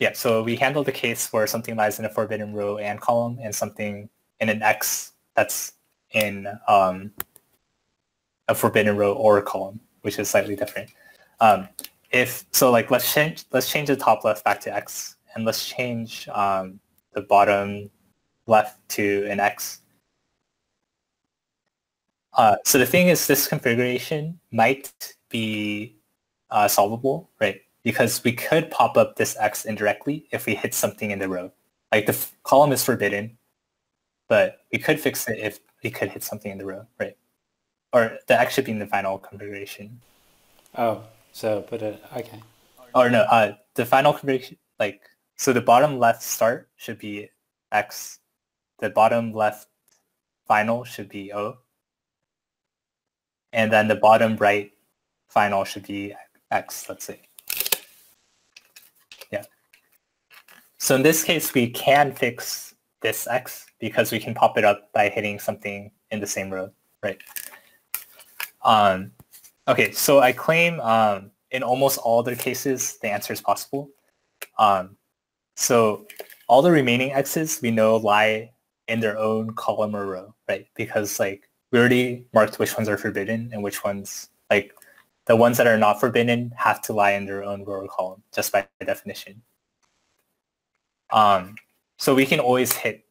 yeah, so we handle the case where something lies in a forbidden row and column and something in an X that's in um, a forbidden row or column, which is slightly different. Um, if so, like let's change let's change the top left back to X, and let's change um, the bottom left to an X. Uh, so the thing is, this configuration might be uh, solvable, right? Because we could pop up this X indirectly if we hit something in the row. Like the column is forbidden, but we could fix it if we could hit something in the row, right? Or the X should be in the final configuration. Oh, so put it, okay. Or no, uh, the final configuration, like, so the bottom left start should be X. The bottom left final should be O. And then the bottom right final should be X, let's say. So in this case, we can fix this X because we can pop it up by hitting something in the same row, right? Um, okay, so I claim um, in almost all other cases, the answer is possible. Um, so all the remaining X's we know lie in their own column or row, right? Because like we already marked which ones are forbidden and which ones like the ones that are not forbidden have to lie in their own row or column, just by definition. Um, so we can always hit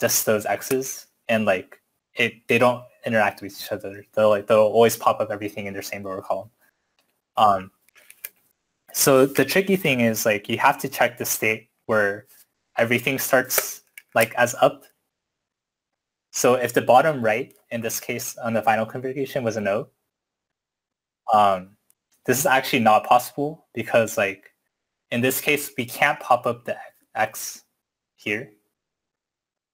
just those x's, and like it, they don't interact with each other. They'll like they'll always pop up everything in their same row column. Um, so the tricky thing is like you have to check the state where everything starts like as up. So if the bottom right, in this case on the final configuration was a no, um, this is actually not possible because like in this case, we can't pop up the X here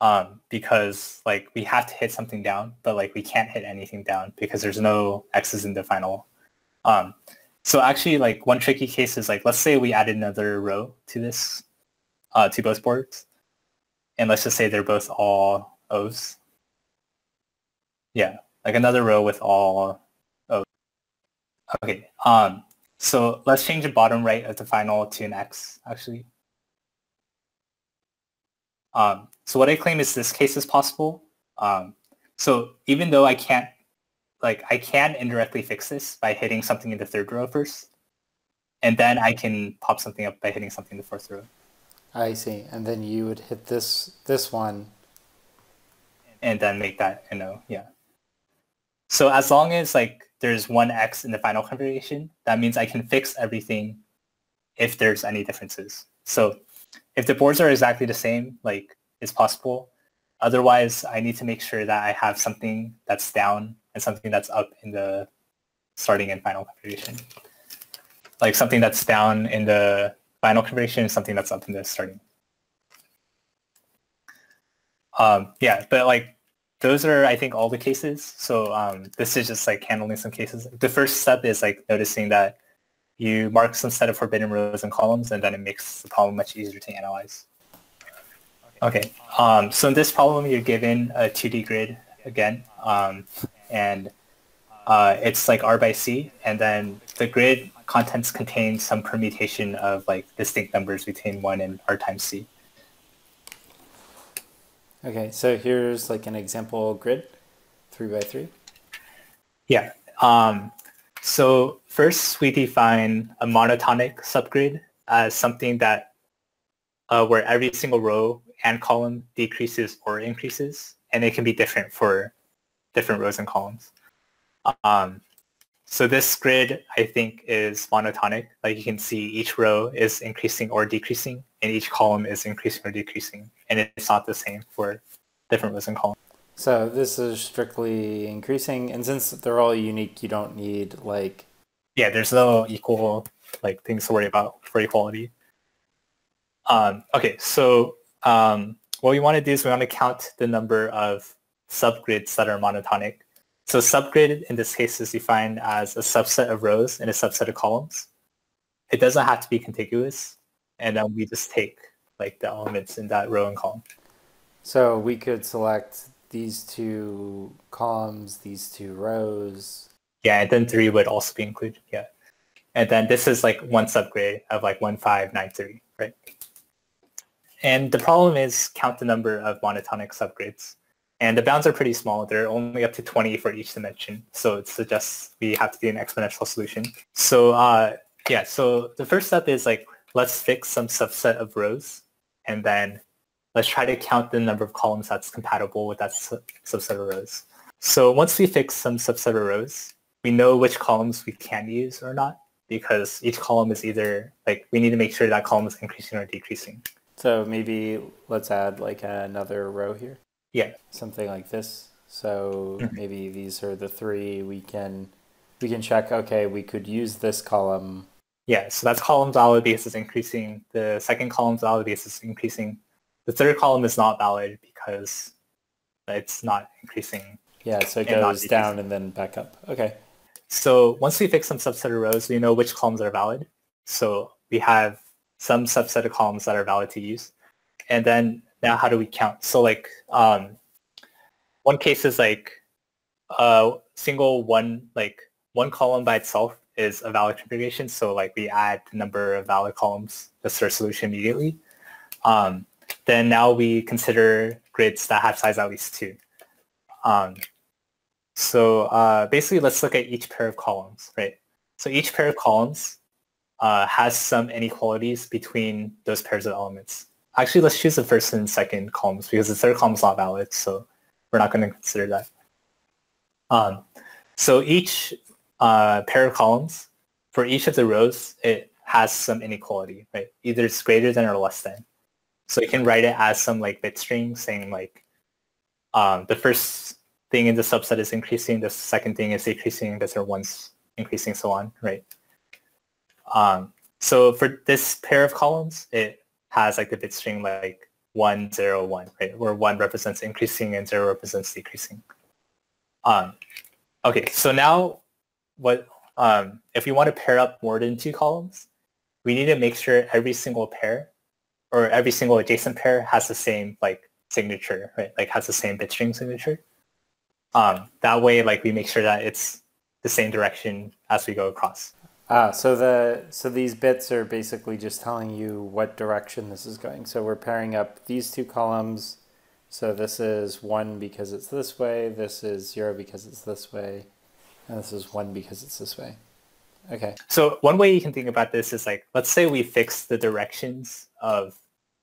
um, because like we have to hit something down, but like we can't hit anything down because there's no X's in the final. Um, so actually like one tricky case is like, let's say we add another row to this, uh, to both boards. And let's just say they're both all O's. Yeah, like another row with all O's. Okay, um, so let's change the bottom right of the final to an X, actually. Um, so what I claim is this case is possible. Um, so even though I can't, like, I can indirectly fix this by hitting something in the third row first, and then I can pop something up by hitting something in the fourth row. I see. And then you would hit this this one. And then make that you know yeah. So as long as like there's one X in the final configuration, that means I can fix everything if there's any differences. So if the boards are exactly the same, like it's possible. Otherwise, I need to make sure that I have something that's down and something that's up in the starting and final configuration. Like something that's down in the final configuration and something that's up in the starting. Um, yeah, but like those are, I think, all the cases. So um, this is just like handling some cases. The first step is like noticing that you mark some set of forbidden rows and columns, and then it makes the problem much easier to analyze. Okay, um, so in this problem, you're given a 2D grid again, um, and uh, it's like R by C, and then the grid contents contain some permutation of like distinct numbers between 1 and R times C. Okay, so here's like an example grid, three by three. Yeah. Um, so first we define a monotonic subgrid as something that uh, where every single row and column decreases or increases, and it can be different for different rows and columns. Um, so this grid, I think, is monotonic. Like you can see each row is increasing or decreasing, and each column is increasing or decreasing, and it's not the same for different rows and columns. So this is strictly increasing, and since they're all unique, you don't need like. Yeah, there's no equal like things to worry about for equality. Um, okay, so um, what we want to do is we want to count the number of subgrids that are monotonic. So subgrid in this case is defined as a subset of rows and a subset of columns. It doesn't have to be contiguous, and then we just take like the elements in that row and column. So we could select these two columns, these two rows. Yeah, and then three would also be included. Yeah. And then this is like one subgrid of like 1593, right? And the problem is count the number of monotonic subgrids. And the bounds are pretty small. They're only up to 20 for each dimension. So it suggests we have to do an exponential solution. So uh, yeah, so the first step is like, let's fix some subset of rows. And then let's try to count the number of columns that's compatible with that subset of rows. So once we fix some subset of rows, we know which columns we can use or not because each column is either like we need to make sure that column is increasing or decreasing. So maybe let's add like another row here. Yeah. Something like this. So mm-hmm. maybe these are the three we can we can check okay, we could use this column. Yeah, so that's column valid because it's increasing. The second column valid because it's increasing the third column is not valid because it's not increasing. Yeah, so it goes down and then back up. Okay. So once we fix some subset of rows, we know which columns are valid. So we have some subset of columns that are valid to use. And then now how do we count? So like um, one case is like a single one, like one column by itself is a valid configuration. So like we add the number of valid columns to our solution immediately. Um, then now we consider grids that have size at least two. Um, so uh, basically, let's look at each pair of columns, right? So each pair of columns uh, has some inequalities between those pairs of elements. Actually, let's choose the first and second columns because the third column is not valid, so we're not going to consider that. Um, so each uh, pair of columns, for each of the rows, it has some inequality, right? Either it's greater than or less than. So you can write it as some like bit string saying like um, the first thing in the subset is increasing, the second thing is decreasing, the third one's increasing, so on, right? Um, so for this pair of columns, it has like the bit string like one, zero, one, right? Where one represents increasing and zero represents decreasing. Um, okay, so now what um, if we want to pair up more than two columns, we need to make sure every single pair or every single adjacent pair has the same like signature, right? Like has the same bitstring signature. Um, that way, like we make sure that it's the same direction as we go across. Ah, so the so these bits are basically just telling you what direction this is going. So we're pairing up these two columns. So this is one because it's this way. This is zero because it's this way, and this is one because it's this way. Okay. So one way you can think about this is like, let's say we fix the directions of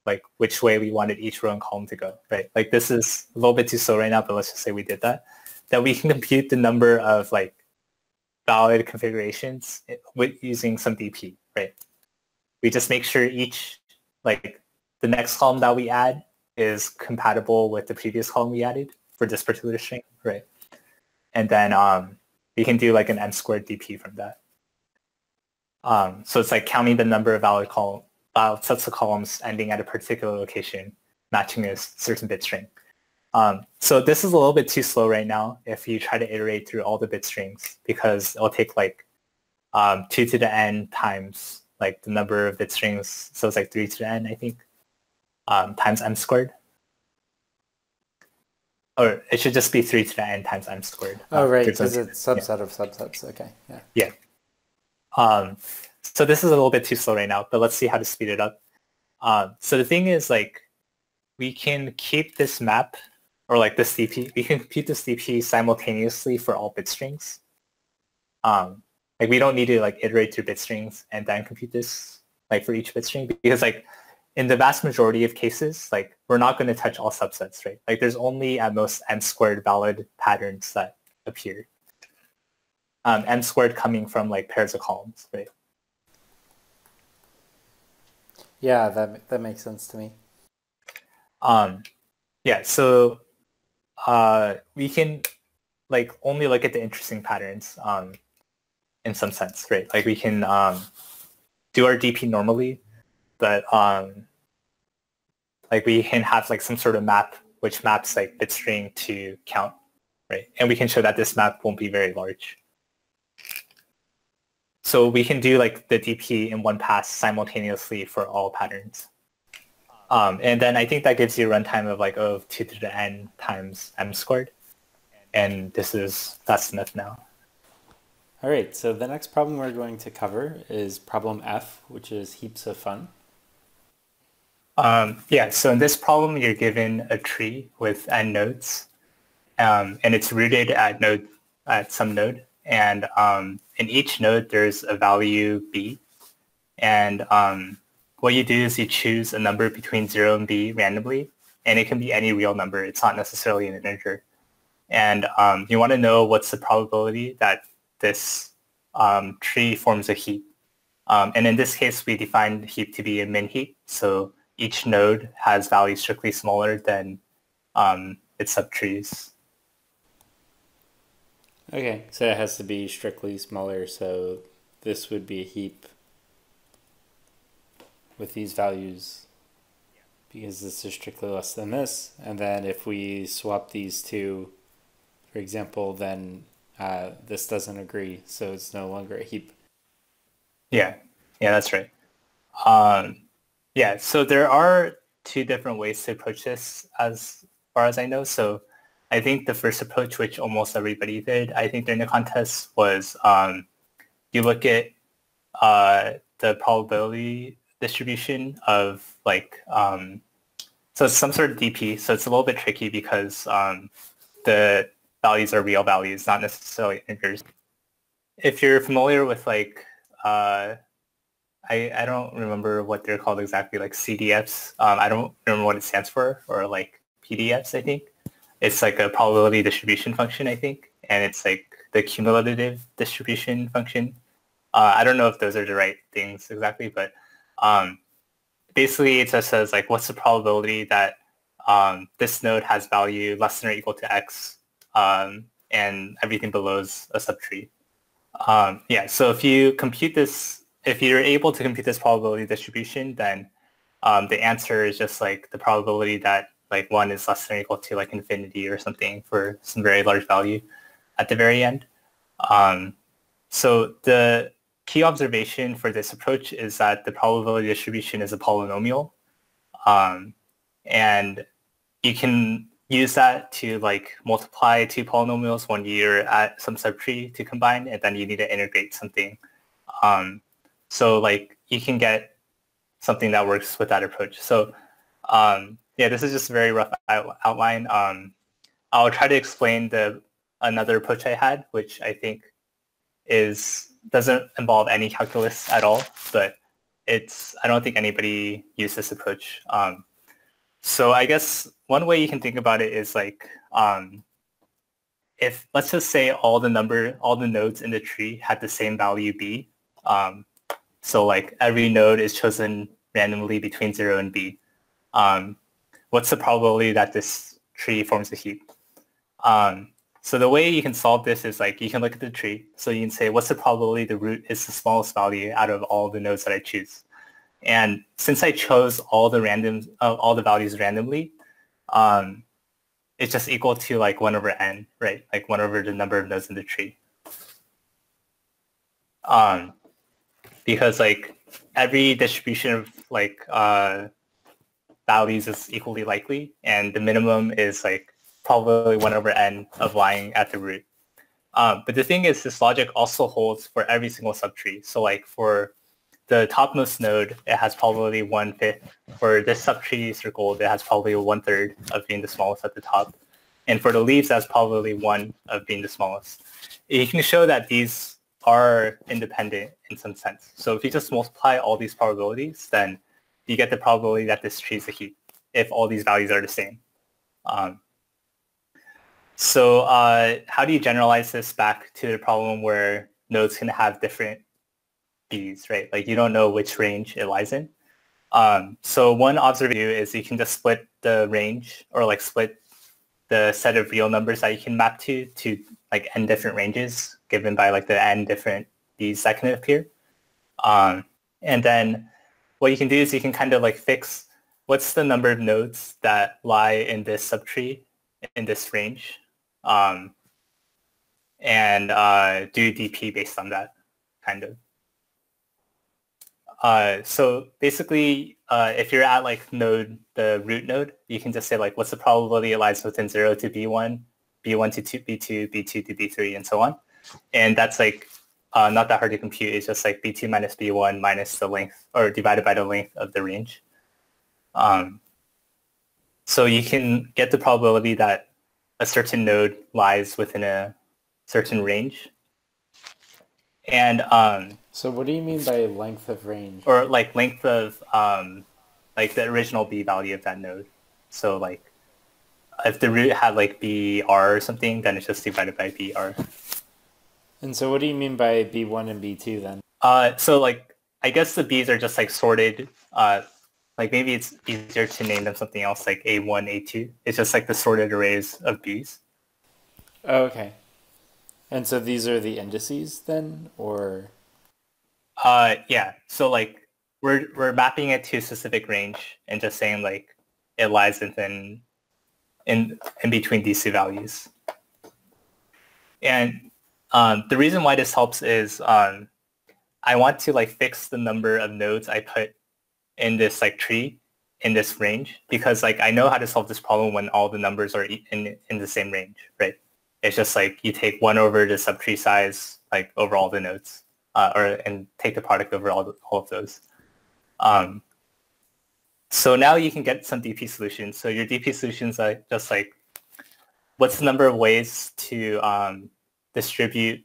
like which way we wanted each row and column to go, right? Like this is a little bit too slow right now, but let's just say we did that. That we can compute the number of like valid configurations with using some DP, right? We just make sure each like the next column that we add is compatible with the previous column we added for this particular string, right? And then um, we can do like an n squared DP from that. Um, so it's like counting the number of valid column, uh, sets of columns ending at a particular location, matching a certain bit string. Um, so this is a little bit too slow right now if you try to iterate through all the bit strings because it'll take like um, 2 to the n times like the number of bit strings. So it's like 3 to the n, I think, um, times m squared. Or it should just be 3 to the n times m squared. Oh, right, because it's subset yeah. of subsets. Okay, yeah. Yeah. So this is a little bit too slow right now, but let's see how to speed it up. Um, so the thing is like, we can keep this map or like this DP, we can compute this DP simultaneously for all bit strings. Um, like we don't need to like iterate through bit strings and then compute this like for each bit string because like in the vast majority of cases, like we're not going to touch all subsets, right? Like there's only at most m squared valid patterns that appear. Um, n squared coming from like pairs of columns, right? Yeah, that that makes sense to me. Um, yeah, so uh, we can like only look at the interesting patterns um, in some sense, right? Like we can um, do our DP normally, but um, like we can have like some sort of map which maps like bit string to count, right? And we can show that this map won't be very large. So we can do like the DP in one pass simultaneously for all patterns. Um, and then I think that gives you a runtime of like of 2 to the n times m squared. And this is fast enough now. All right, so the next problem we're going to cover is problem F, which is heaps of fun. Um, yeah, so in this problem, you're given a tree with n nodes, um, and it's rooted at node at some node, and um, in each node there's a value b, and um, what you do is you choose a number between zero and b randomly, and it can be any real number. It's not necessarily an integer, and um, you want to know what's the probability that this um, tree forms a heap. and in this case, we defined heap to be a min heap, so each node has values strictly smaller than um, its subtrees. Okay, so it has to be strictly smaller, so this would be a heap with these values because this is strictly less than this. And then if we swap these two, for example, then uh, this doesn't agree, so it's no longer a heap. Yeah, yeah, that's right. Um, yeah, so there are two different ways to approach this as far as I know. So I think the first approach, which almost everybody did, I think during the contest was um, you look at uh, the probability distribution of like, um, so it's some sort of DP. So it's a little bit tricky because um, the values are real values, not necessarily integers. If you're familiar with like uh, I, I don't remember what they're called exactly, like CDFs. Um, I don't remember what it stands for, or like PDFs, I think. It's like a probability distribution function, I think, and it's like the cumulative distribution function. Uh, I don't know if those are the right things exactly, but um, basically it just says like what's the probability that um, this node has value less than or equal to x, um, and everything below is a subtree. Um, yeah, so if you compute this if you're able to compute this probability distribution, then um, the answer is just like the probability that like one is less than or equal to like infinity or something for some very large value at the very end. Um, so the key observation for this approach is that the probability distribution is a polynomial. Um, and you can use that to like multiply two polynomials when you're at some subtree to combine, and then you need to integrate something. Um, so like you can get something that works with that approach. So um, yeah, this is just a very rough out- outline. Um, I'll try to explain the another approach I had, which I think is doesn't involve any calculus at all, but it's I don't think anybody used this approach. Um, so I guess one way you can think about it is like um, if let's just say all the number all the nodes in the tree had the same value b, um, so like every node is chosen randomly between 0 and b. Um, what's the probability that this tree forms a heap? Um, so the way you can solve this is like you can look at the tree. So you can say what's the probability the root is the smallest value out of all the nodes that I choose. And since I chose all the random uh, all the values randomly, um, it's just equal to like 1 over n, right? Like 1 over the number of nodes in the tree. Um, because like every distribution of like uh, values is equally likely, and the minimum is like probably one over n of lying at the root. Um, but the thing is, this logic also holds for every single subtree. So like for the topmost node, it has probably one fifth. For this subtree circled, it has probably one third of being the smallest at the top. And for the leaves, that's probably one of being the smallest. You can show that these are independent in some sense. So if you just multiply all these probabilities, then you get the probability that this tree is a heap if all these values are the same. Um, so uh, how do you generalize this back to the problem where nodes can have different b's, right? Like you don't know which range it lies in. Um, so one observation is you can just split the range or like split the set of real numbers that you can map to to like n different ranges given by like the n different b's that can appear. Um, and then what you can do is you can kind of like fix what's the number of nodes that lie in this subtree in this range um, and uh, do DP based on that kind of. Uh, so basically, uh, if you're at like node, the root node, you can just say like, what's the probability it lies within 0 to B1, B1 to two, B2, B2 to B3, and so on. And that's like uh, not that hard to compute. It's just like B2 minus B1 minus the length, or divided by the length of the range. Um, so you can get the probability that a certain node lies within a certain range. And um, so what do you mean by length of range? Or like length of um, like the original B value of that node. So like if the root had like BR or something, then it's just divided by BR. And so what do you mean by B1 and B2 then? Uh, so like I guess the Bs are just like sorted. Uh, like maybe it's easier to name them something else like A1, A2. It's just like the sorted arrays of Bs. Oh, okay. And so these are the indices then, or? Uh, yeah. So like we're we're mapping it to a specific range and just saying like it lies within in in between these two values. And um, the reason why this helps is um, I want to like fix the number of nodes I put in this like tree in this range because like I know how to solve this problem when all the numbers are in in the same range, right? It's just like you take one over the subtree size, like over all the nodes, uh, or and take the product over all, the, all of those. Um, so now you can get some DP solutions. So your DP solutions are just like, what's the number of ways to um, distribute,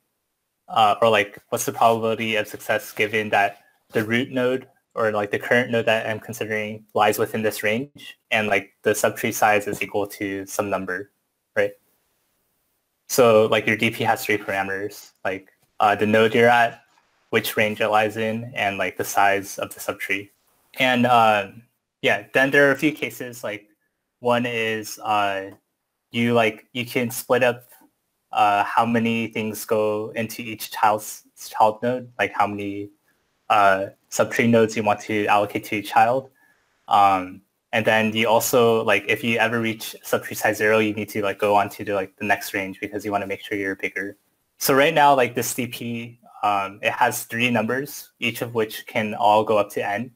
uh, or like what's the probability of success given that the root node or like the current node that I'm considering lies within this range and like the subtree size is equal to some number, right? So like your DP has three parameters, like uh, the node you're at, which range it lies in, and like the size of the subtree. And uh, yeah, then there are a few cases like one is uh, you like you can split up uh, how many things go into each child's child node, like how many uh, subtree nodes you want to allocate to each child. Um, and then you also like if you ever reach subtree size zero, you need to like go on to the, like the next range because you want to make sure you're bigger. So right now, like this DP, um, it has three numbers, each of which can all go up to n.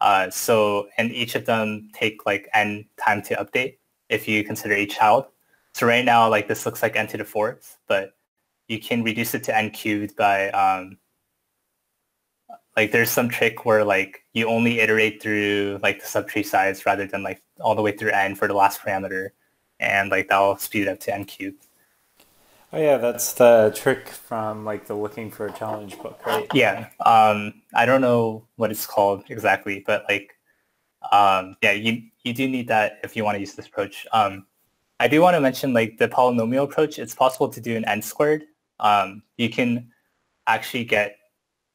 Uh, so and each of them take like n time to update if you consider each child. So right now, like this looks like n to the fourth, but you can reduce it to n cubed by um, like there's some trick where like you only iterate through like the subtree size rather than like all the way through n for the last parameter and like that'll speed it up to n cubed. Oh yeah, that's the trick from like the looking for a challenge book, right? Yeah. Um I don't know what it's called exactly, but like um yeah, you you do need that if you want to use this approach. Um I do want to mention like the polynomial approach, it's possible to do an n squared. Um you can actually get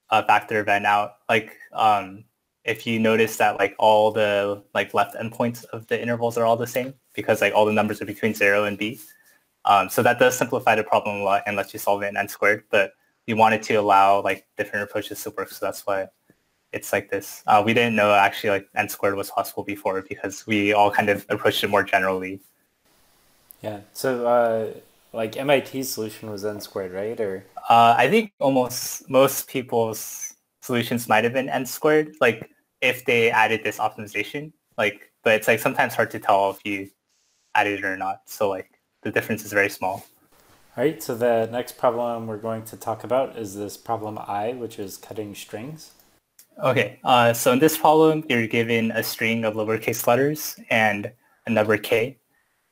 a factor of n out. Like um, if you notice that like all the like left endpoints of the intervals are all the same because like all the numbers are between zero and b. Um, so that does simplify the problem a lot and lets you solve it in n squared. But we wanted to allow like different approaches to work, so that's why it's like this. Uh, we didn't know actually like n squared was possible before because we all kind of approached it more generally. Yeah. So uh, like MIT's solution was n squared, right? Or uh, I think almost most people's solutions might have been n squared, like if they added this optimization. Like, but it's like sometimes hard to tell if you added it or not. So like the difference is very small. All right. So the next problem we're going to talk about is this problem I, which is cutting strings. Okay. Uh, so in this problem, you're given a string of lowercase letters and a number k,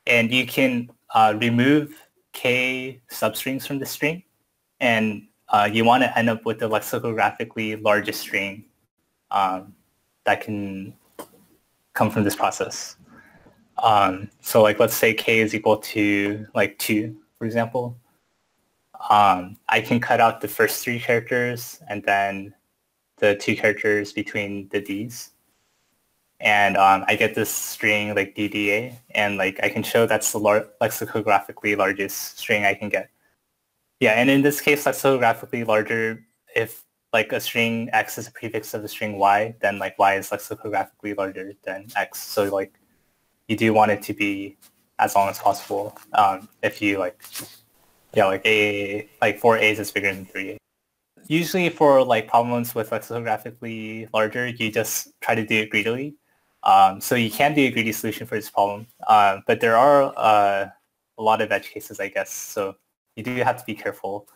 and you can uh, remove k substrings from the string, and uh, you want to end up with the lexicographically largest string um, that can come from this process. Um, so like let's say k is equal to like 2, for example. Um, I can cut out the first three characters and then the two characters between the d's. And um, I get this string like DDA, and like I can show that's the lar- lexicographically largest string I can get. Yeah, and in this case, lexicographically larger, if like a string x is a prefix of the string y, then like y is lexicographically larger than x. So like you do want it to be as long as possible. Um, if you like, yeah, like a like four a's is bigger than three a. Usually for like problems with lexicographically larger, you just try to do it greedily. Um, so you can do a greedy solution for this problem, uh, but there are uh, a lot of edge cases, I guess. So you do have to be careful.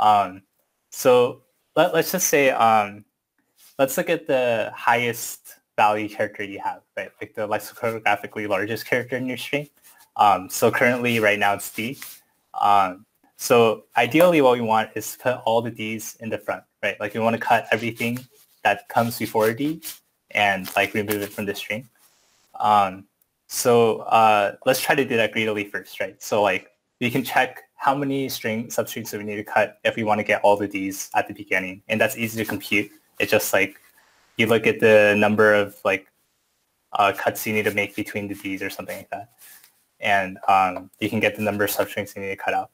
Um, so let, us just say, um, let's look at the highest value character you have, right? Like the lexicographically largest character in your string. Um, so currently right now it's D. Um, so ideally what we want is to put all the Ds in the front, right? Like we want to cut everything that comes before D and like remove it from the string. Um, so uh, let's try to do that greedily first, right? So like we can check how many string substrings do we need to cut if we want to get all the Ds at the beginning. And that's easy to compute. It's just like you look at the number of like uh, cuts you need to make between the Ds or something like that. And um, you can get the number of substrings you need to cut out.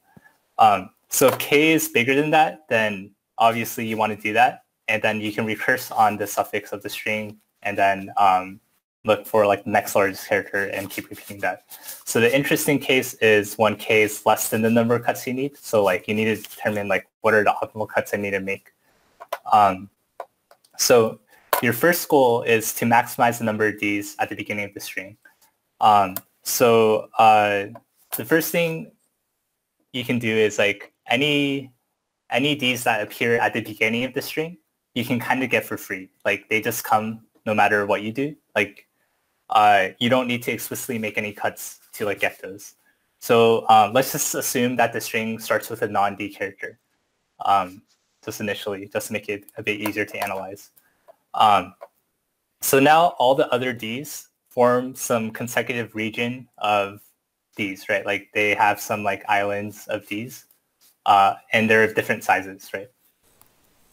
Um, so if k is bigger than that, then obviously you want to do that. And then you can recurse on the suffix of the string and then um, look for like the next largest character and keep repeating that. So the interesting case is k is less than the number of cuts you need. So like you need to determine like what are the optimal cuts I need to make. Um, so your first goal is to maximize the number of Ds at the beginning of the string. Um, so uh, the first thing you can do is like any any Ds that appear at the beginning of the string, you can kind of get for free. Like they just come no matter what you do. Like uh, you don't need to explicitly make any cuts to like get those. So um, let's just assume that the string starts with a non-D character, um, just initially, just to make it a bit easier to analyze. Um, so now all the other Ds form some consecutive region of Ds, right? Like they have some like islands of Ds, uh, and they're of different sizes, right?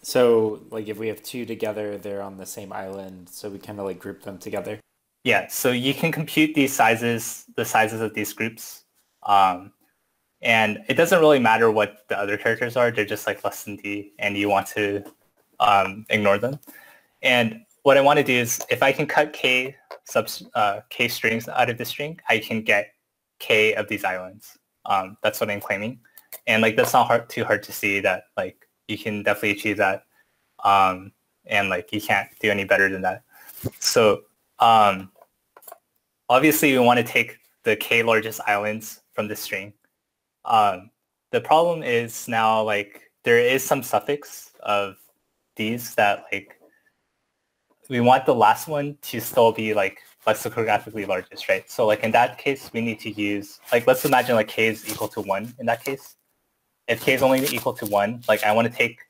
So like if we have two together, they're on the same island, so we kind of like group them together. Yeah, so you can compute these sizes, the sizes of these groups. Um, and it doesn't really matter what the other characters are. They're just like less than D and you want to um, ignore them. And what I want to do is if I can cut K sub uh, K strings out of the string, I can get K of these islands. Um, that's what I'm claiming. And like, that's not hard, too hard to see that like you can definitely achieve that. Um, and like, you can't do any better than that. So um, obviously, we want to take the k largest islands from the string. Um, the problem is now like there is some suffix of these that like we want the last one to still be like lexicographically largest, right? So like in that case, we need to use like let's imagine like k is equal to one in that case. If k is only equal to one, like I want to take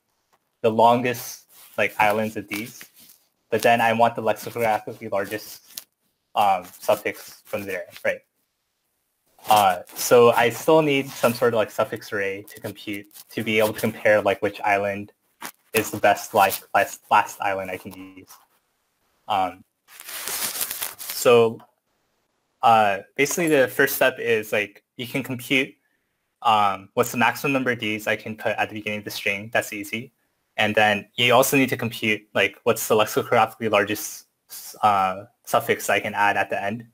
the longest like islands of these but then I want the lexicographically largest um, suffix from there, right? Uh, so I still need some sort of like suffix array to compute to be able to compare like which island is the best like last, last island I can use. Um, so uh, basically the first step is like you can compute um, what's the maximum number of Ds I can put at the beginning of the string. That's easy. And then you also need to compute like what's the lexicographically largest uh, suffix I can add at the end.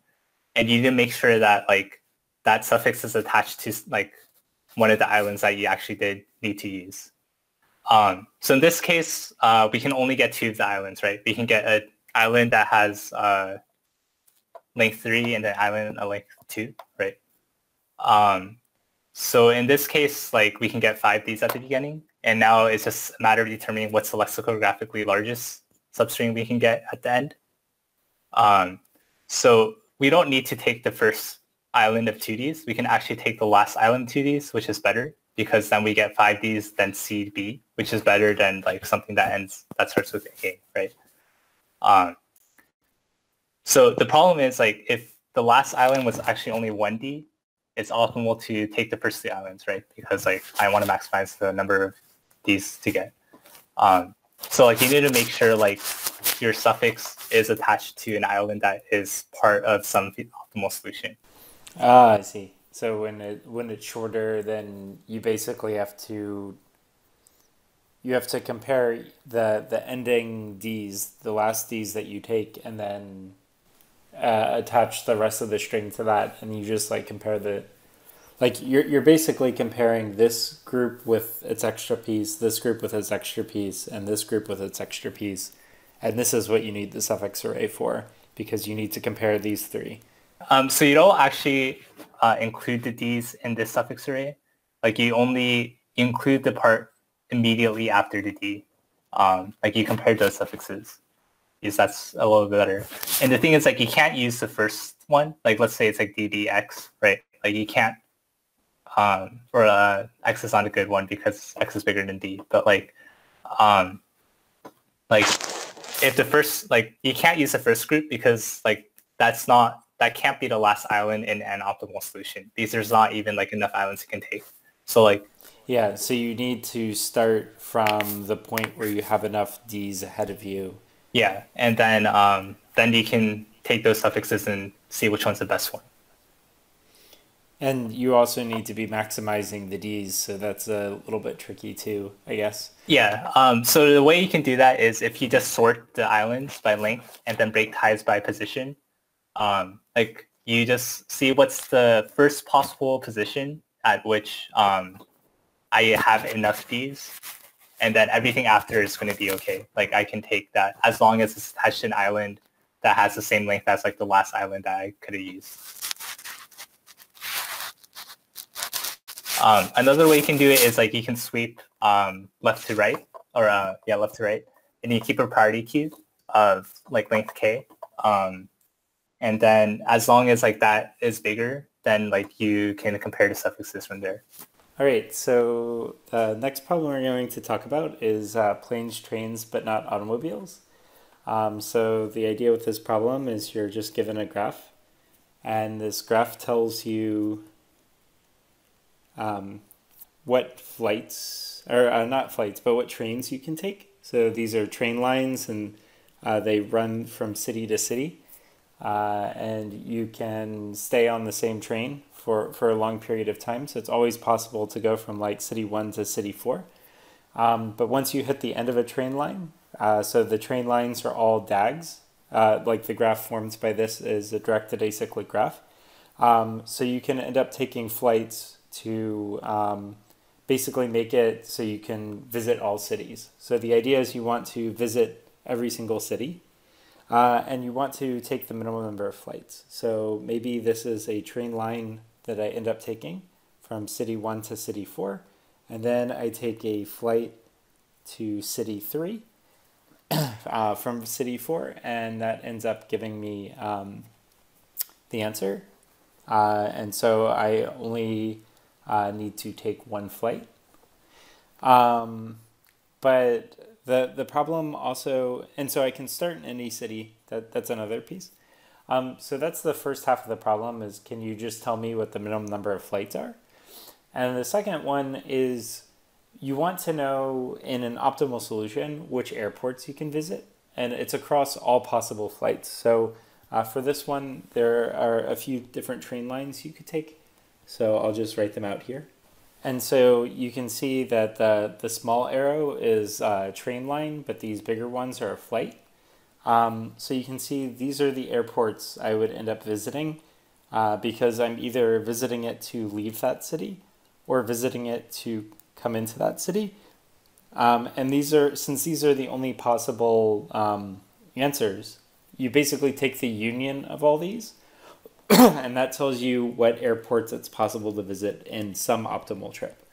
And you need to make sure that like that suffix is attached to like one of the islands that you actually did need to use. Um, so in this case, uh, we can only get two of the islands, right? We can get an island that has uh, length three and an island of length two, right? Um, so in this case, like we can get five Ds at the beginning. And now it's just a matter of determining what's the lexicographically largest substring we can get at the end. Um, so we don't need to take the first island of 2Ds. We can actually take the last island 2Ds, which is better because then we get 5Ds, then C, B, which is better than like something that ends, that starts with A, right? Um, so the problem is like if the last island was actually only 1D, it's optimal to take the first three islands, right? Because like I want to maximize the number of Ds to get. Um, so like you need to make sure like your suffix is attached to an island that is part of some optimal solution. Ah, I see. So when it when it's shorter, then you basically have to you have to compare the the ending D's, the last D's that you take, and then uh, attach the rest of the string to that, and you just like compare the like you're you're basically comparing this group with its extra piece, this group with its extra piece, and this group with its extra piece, and this is what you need the suffix array for because you need to compare these three. Um, so you don't actually uh, include the d's in this suffix array. Like you only include the part immediately after the d. Um, like you compare those suffixes because that's a little bit better. And the thing is like you can't use the first one. Like let's say it's like ddx, right? Like you can't um, or uh, x is not a good one because x is bigger than d. But like, um, like if the first like you can't use the first group because like that's not that can't be the last island in an optimal solution because there's not even like enough islands you can take. So like yeah, so you need to start from the point where you have enough d's ahead of you. Yeah, and then um, then you can take those suffixes and see which one's the best one. And you also need to be maximizing the Ds, so that's a little bit tricky too, I guess. Yeah. Um, so the way you can do that is if you just sort the islands by length and then break ties by position. Um, like you just see what's the first possible position at which um, I have enough Ds, and then everything after is going to be okay. Like I can take that as long as it's attached to an island that has the same length as like the last island that I could have used. Um, another way you can do it is like you can sweep um, left to right, or uh, yeah, left to right, and you keep a priority queue of like length k. Um, and then as long as like that is bigger, then like you can compare the suffixes from there. All right, so the next problem we're going to talk about is uh, planes, trains, but not automobiles. Um, so the idea with this problem is you're just given a graph, and this graph tells you um, what flights, or uh, not flights, but what trains you can take. So these are train lines and uh, they run from city to city. Uh, and you can stay on the same train for, for a long period of time. So it's always possible to go from like city one to city four. Um, but once you hit the end of a train line, uh, so the train lines are all DAGs, uh, like the graph formed by this is a directed acyclic graph. Um, so you can end up taking flights to um, basically make it so you can visit all cities. So the idea is you want to visit every single city uh, and you want to take the minimum number of flights. So maybe this is a train line that I end up taking from city one to city four, and then I take a flight to city three uh, from city four, and that ends up giving me um, the answer. Uh, and so I only uh, need to take one flight. Um, but the the problem also, and so I can start in any city. That that's another piece. Um, so that's the first half of the problem is can you just tell me what the minimum number of flights are? And the second one is you want to know in an optimal solution which airports you can visit, and it's across all possible flights. So uh, for this one, there are a few different train lines you could take. So I'll just write them out here. And so you can see that the, the small arrow is a train line, but these bigger ones are a flight. Um, so you can see these are the airports I would end up visiting uh, because I'm either visiting it to leave that city or visiting it to come into that city. Um, and these are, since these are the only possible um, answers, you basically take the union of all these and that tells you what airports it's possible to visit in some optimal trip.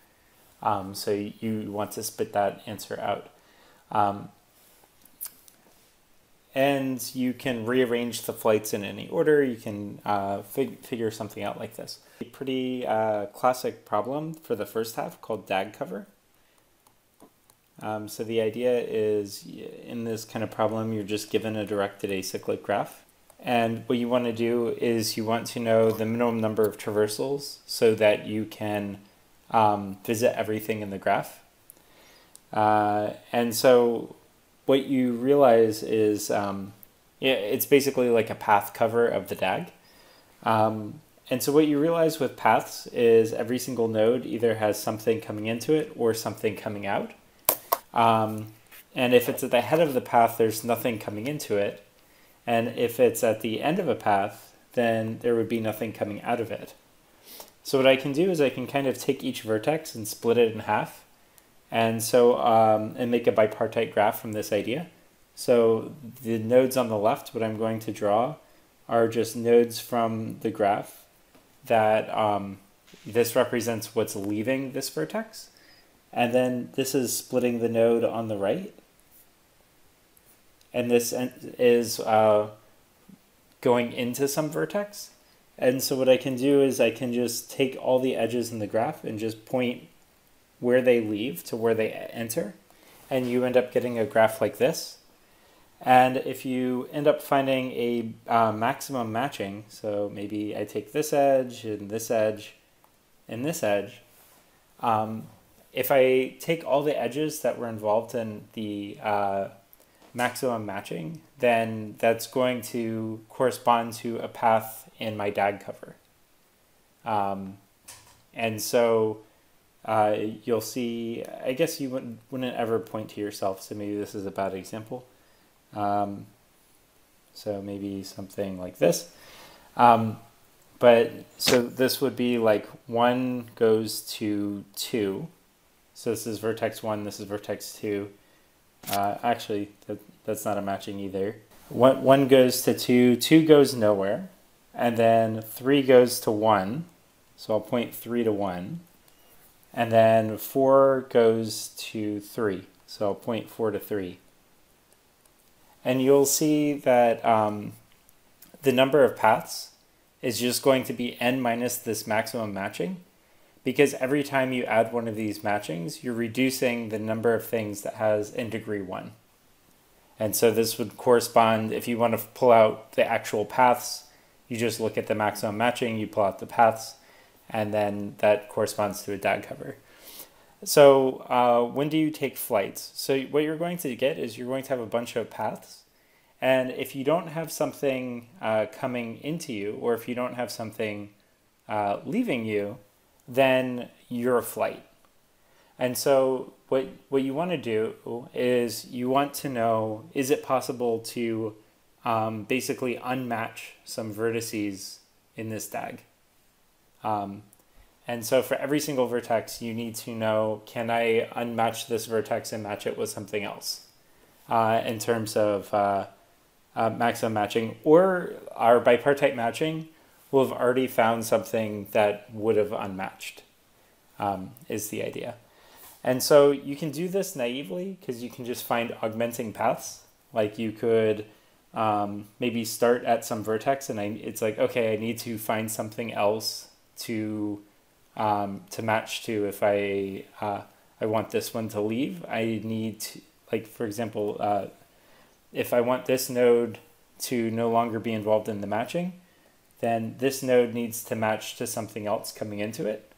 Um, so you want to spit that answer out. Um, and you can rearrange the flights in any order. You can uh, fig figure something out like this. A pretty uh, classic problem for the first half called DAG cover. Um, so the idea is in this kind of problem, you're just given a directed acyclic graph and what you want to do is you want to know the minimum number of traversals so that you can um, visit everything in the graph. Uh, and so what you realize is um, it's basically like a path cover of the DAG. Um, and so what you realize with paths is every single node either has something coming into it or something coming out. Um, and if it's at the head of the path, there's nothing coming into it. And if it's at the end of a path, then there would be nothing coming out of it. So what I can do is I can kind of take each vertex and split it in half. And so, um, and make a bipartite graph from this idea. So the nodes on the left, what I'm going to draw are just nodes from the graph that um, this represents what's leaving this vertex. And then this is splitting the node on the right. And this is uh, going into some vertex. And so what I can do is I can just take all the edges in the graph and just point where they leave to where they enter. And you end up getting a graph like this. And if you end up finding a uh, maximum matching, so maybe I take this edge and this edge and this edge, um, if I take all the edges that were involved in the uh, maximum matching, then that's going to correspond to a path in my DAG cover. Um, and so uh, you'll see, I guess you wouldn't, wouldn't ever point to yourself, so maybe this is a bad example. Um, so maybe something like this. Um, but so this would be like one goes to two. So this is vertex one, this is vertex two. Uh, actually, that, that's not a matching either. One, one goes to two, two goes nowhere, and then three goes to one. So I'll point three to one. And then four goes to three. So I'll point four to three and you'll see that um, the number of paths is just going to be n minus this maximum matching because every time you add one of these matchings, you're reducing the number of things that has in degree 1. And so this would correspond, if you want to pull out the actual paths, you just look at the maximum matching, you pull out the paths, and then that corresponds to a DAG cover. So uh, when do you take flights? So what you're going to get is you're going to have a bunch of paths. And if you don't have something uh, coming into you, or if you don't have something uh, leaving you, then you're flight. And so what, what you want to do is you want to know, is it possible to um, basically unmatch some vertices in this DAG? Um, and so for every single vertex, you need to know, can I unmatch this vertex and match it with something else? Uh, in terms of uh, uh, maximum matching, or our bipartite matching will have already found something that would have unmatched, um, is the idea. And so you can do this naively because you can just find augmenting paths. Like you could um, maybe start at some vertex and I, it's like, okay, I need to find something else to um, to match to if I uh, I want this one to leave. I need to, like for example, uh, if I want this node to no longer be involved in the matching, then this node needs to match to something else coming into it.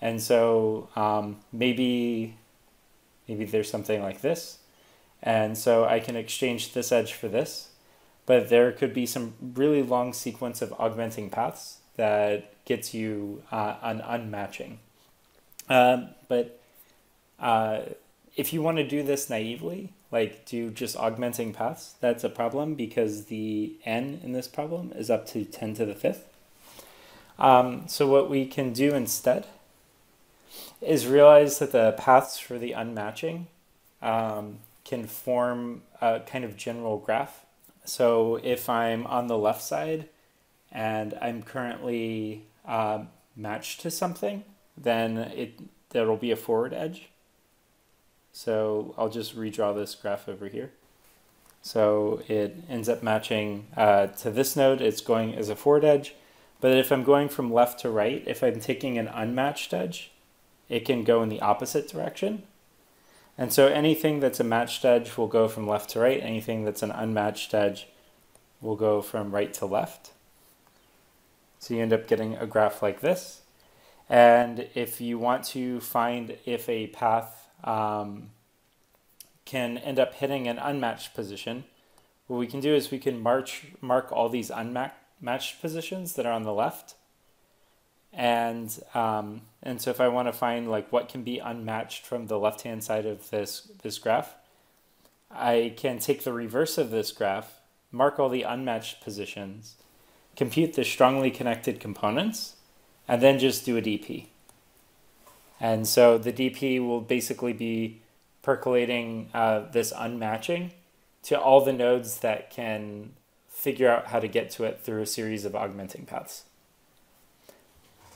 And so um, maybe maybe there's something like this. And so I can exchange this edge for this. But there could be some really long sequence of augmenting paths that gets you uh, an unmatching. Um, but uh, if you want to do this naively, like do just augmenting paths, that's a problem because the n in this problem is up to 10 to the fifth. Um, so what we can do instead is realize that the paths for the unmatching um, can form a kind of general graph. So if I'm on the left side and I'm currently uh, matched to something, then it there'll be a forward edge. So I'll just redraw this graph over here. So it ends up matching uh, to this node, it's going as a forward edge. But if I'm going from left to right, if I'm taking an unmatched edge, it can go in the opposite direction. And so anything that's a matched edge will go from left to right. Anything that's an unmatched edge will go from right to left. So you end up getting a graph like this. And if you want to find if a path um, can end up hitting an unmatched position, what we can do is we can march mark all these unmatched positions that are on the left. And um, and so if I want to find like what can be unmatched from the left hand side of this this graph, I can take the reverse of this graph, mark all the unmatched positions, compute the strongly connected components, and then just do a DP. And so the DP will basically be percolating uh, this unmatching to all the nodes that can figure out how to get to it through a series of augmenting paths.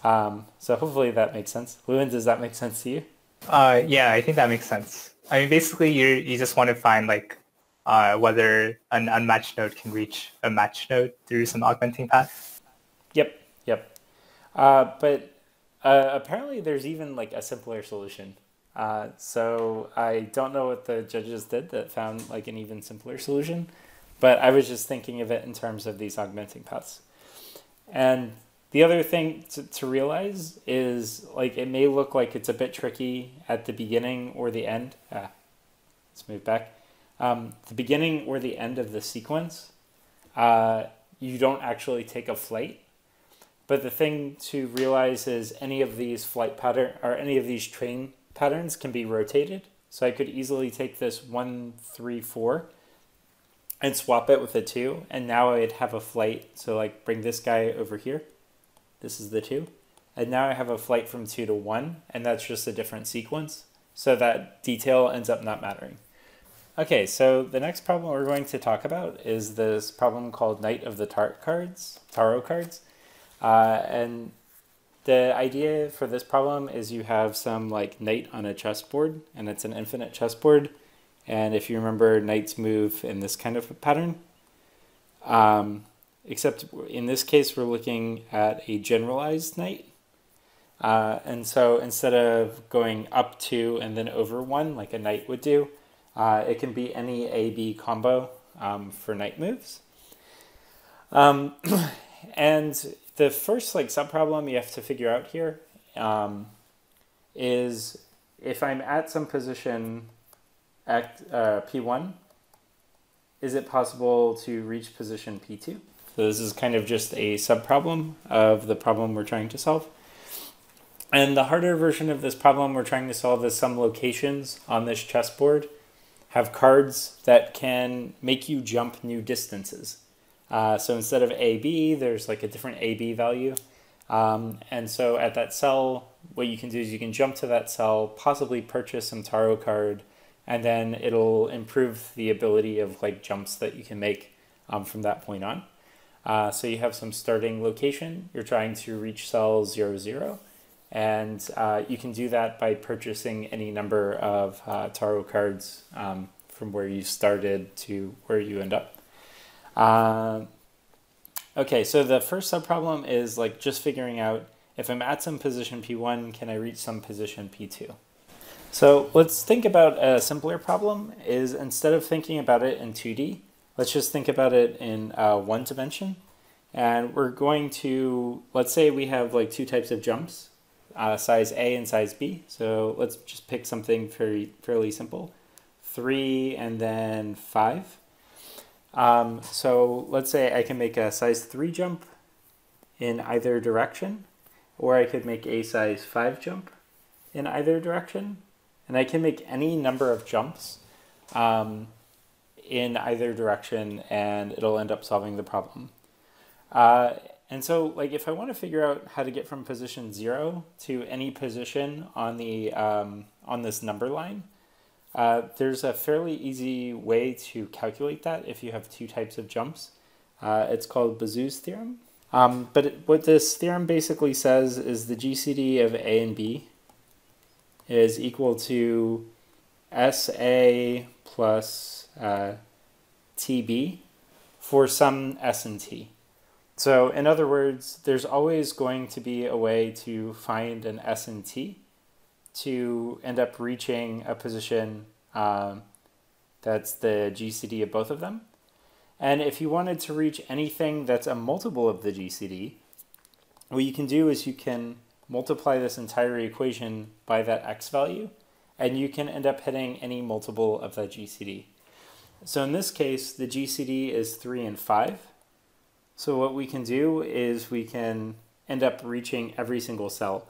Um, so hopefully that makes sense. Lewin, does that make sense to you? Uh, yeah, I think that makes sense. I mean, basically, you you just want to find like uh, whether an unmatched node can reach a matched node through some augmenting path. Yep, yep. Uh, but uh, apparently, there's even like a simpler solution. Uh, so I don't know what the judges did that found like an even simpler solution, but I was just thinking of it in terms of these augmenting paths. And the other thing to, to realize is like it may look like it's a bit tricky at the beginning or the end. Ah, let's move back. Um, the beginning or the end of the sequence, uh, you don't actually take a flight. But the thing to realize is any of these flight pattern or any of these train patterns can be rotated. So I could easily take this one, three, four and swap it with a two. And now I'd have a flight. So like bring this guy over here. This is the two. And now I have a flight from two to one, and that's just a different sequence. So that detail ends up not mattering. Okay, so the next problem we're going to talk about is this problem called Knight of the Tar cards, Tarot cards. Uh, and the idea for this problem is you have some like knight on a chessboard, and it's an infinite chessboard. And if you remember, knights move in this kind of a pattern. Um, except in this case, we're looking at a generalized knight. Uh, and so instead of going up two and then over one, like a knight would do, uh, it can be any A-B combo um, for knight moves. Um, and the first like subproblem you have to figure out here um, is if I'm at some position at uh, P1, is it possible to reach position P2? So this is kind of just a subproblem of the problem we're trying to solve. And the harder version of this problem we're trying to solve is some locations on this chessboard have cards that can make you jump new distances. Uh, so instead of AB, there's like a different AB value. Um, and so at that cell, what you can do is you can jump to that cell, possibly purchase some tarot card, and then it'll improve the ability of like jumps that you can make um, from that point on. Uh, so you have some starting location. You're trying to reach cell 00, zero, and uh, you can do that by purchasing any number of uh, tarot cards um, from where you started to where you end up. Uh, okay, so the first subproblem is like just figuring out if I'm at some position P1, can I reach some position P2? So let's think about a simpler problem is instead of thinking about it in 2D, let's just think about it in uh, one dimension. And we're going to, let's say we have like two types of jumps, uh, size A and size B. So let's just pick something very fairly simple. Three and then five. Um, so let's say I can make a size 3 jump in either direction, or I could make a size 5 jump in either direction. And I can make any number of jumps um, in either direction, and it'll end up solving the problem. Uh, and so, like, if I want to figure out how to get from position 0 to any position on, the, um, on this number line, uh, there's a fairly easy way to calculate that if you have two types of jumps. Uh, it's called Bezout's theorem. Um, but it, what this theorem basically says is the GCD of A and B is equal to SA plus uh, TB for some S and T. So in other words, there's always going to be a way to find an S and T to end up reaching a position um, that's the GCD of both of them. And if you wanted to reach anything that's a multiple of the GCD, what you can do is you can multiply this entire equation by that x value, and you can end up hitting any multiple of that GCD. So in this case, the GCD is 3 and 5. So what we can do is we can end up reaching every single cell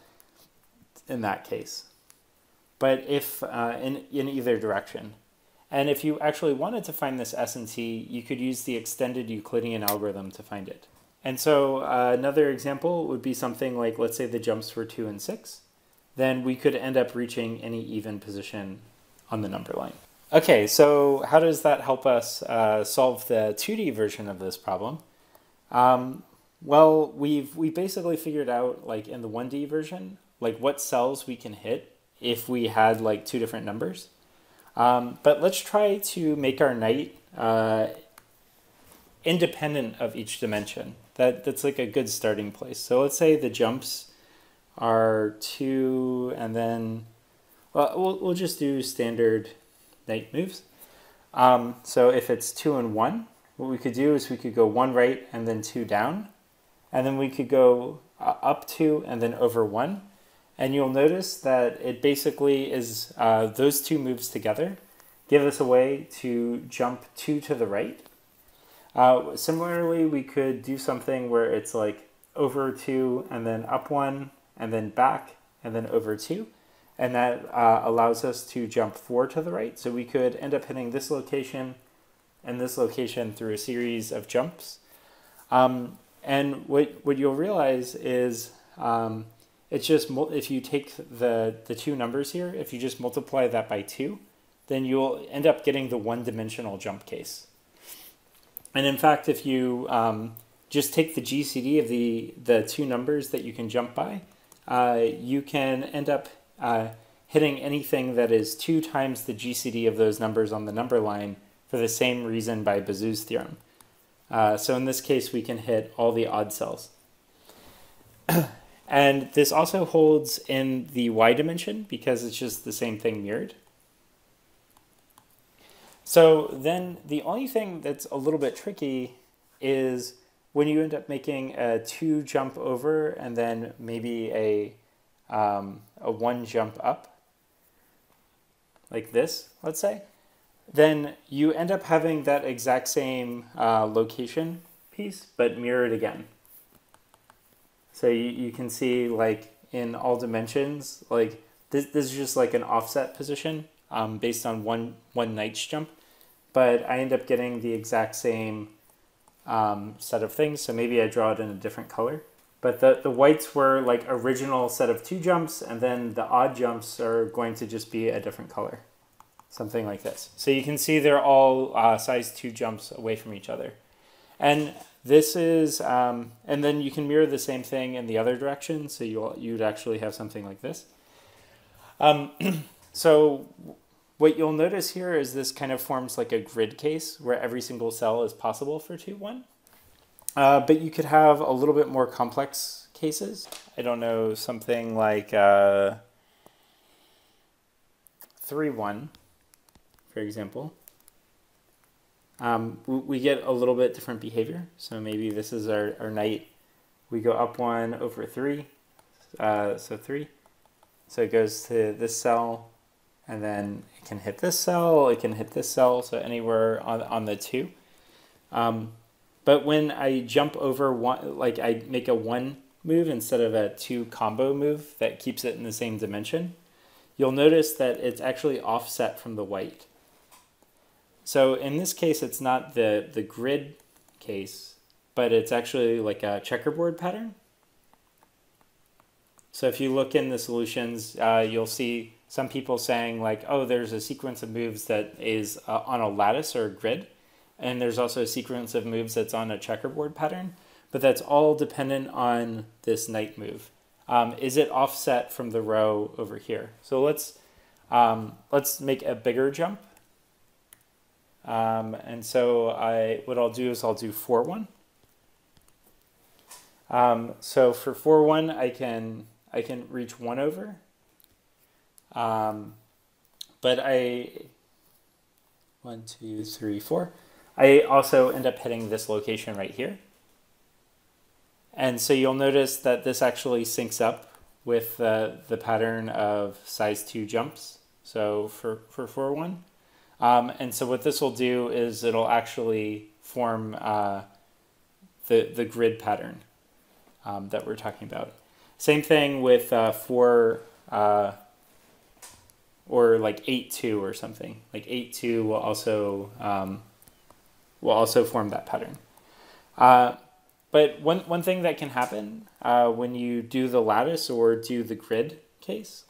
in that case. But if uh, in, in either direction. And if you actually wanted to find this S and T, you could use the extended Euclidean algorithm to find it. And so uh, another example would be something like, let's say the jumps were 2 and 6. Then we could end up reaching any even position on the number line. Okay, so how does that help us uh, solve the 2D version of this problem? Um, well, we've we basically figured out, like in the 1D version, like what cells we can hit if we had like two different numbers. Um, but let's try to make our knight uh, independent of each dimension. That, that's like a good starting place. So let's say the jumps are two and then, well, we'll, we'll just do standard knight moves. Um, so if it's two and one, what we could do is we could go one right and then two down. And then we could go uh, up two and then over one. And you'll notice that it basically is uh, those two moves together give us a way to jump two to the right. Uh, similarly, we could do something where it's like over two and then up one and then back and then over two. And that uh, allows us to jump four to the right. So we could end up hitting this location and this location through a series of jumps. Um, and what, what you'll realize is um, it's just if you take the the two numbers here, if you just multiply that by two, then you'll end up getting the one-dimensional jump case. And in fact, if you um, just take the GCD of the the two numbers that you can jump by, uh, you can end up uh, hitting anything that is two times the GCD of those numbers on the number line for the same reason by Bezout's theorem. Uh, so in this case, we can hit all the odd cells. And this also holds in the y dimension because it's just the same thing mirrored. So then the only thing that's a little bit tricky is when you end up making a two jump over and then maybe a, um, a one jump up, like this, let's say, then you end up having that exact same uh, location piece, but mirrored again. So you, you can see like in all dimensions, like this, this is just like an offset position um, based on one, one knight's jump. But I end up getting the exact same um, set of things. So maybe I draw it in a different color. But the, the whites were like original set of two jumps, and then the odd jumps are going to just be a different color. Something like this. So you can see they're all uh, size two jumps away from each other. And this is, um, and then you can mirror the same thing in the other direction. So you you'd actually have something like this. Um, so what you'll notice here is this kind of forms like a grid case where every single cell is possible for 2, 1. Uh, but you could have a little bit more complex cases. I don't know, something like uh, 3, 1, for example um, we, get a little bit different behavior. So maybe this is our, our knight. We go up one over three, uh, so three. So it goes to this cell, and then it can hit this cell, it can hit this cell, so anywhere on, on the two. Um, but when I jump over one, like I make a one move instead of a two combo move that keeps it in the same dimension, you'll notice that it's actually offset from the white. So in this case, it's not the, the grid case, but it's actually like a checkerboard pattern. So if you look in the solutions, uh, you'll see some people saying like, oh, there's a sequence of moves that is uh, on a lattice or a grid. And there's also a sequence of moves that's on a checkerboard pattern, but that's all dependent on this knight move. Um, is it offset from the row over here? So let's, um, let's make a bigger jump. Um, and so I, what I'll do is I'll do 4, 1. Um, so for 4, 1, I can, I can reach 1 over. Um, but I, 1, 2, 3, 4. I also end up hitting this location right here. And so you'll notice that this actually syncs up with uh, the pattern of size 2 jumps. So for, for 4, 1. Um, and so what this will do is it'll actually form uh, the, the grid pattern um, that we're talking about. Same thing with uh, 4 uh, or like 8-2 or something. Like 8-2 will also, um, will also form that pattern. Uh, but one, one thing that can happen uh, when you do the lattice or do the grid case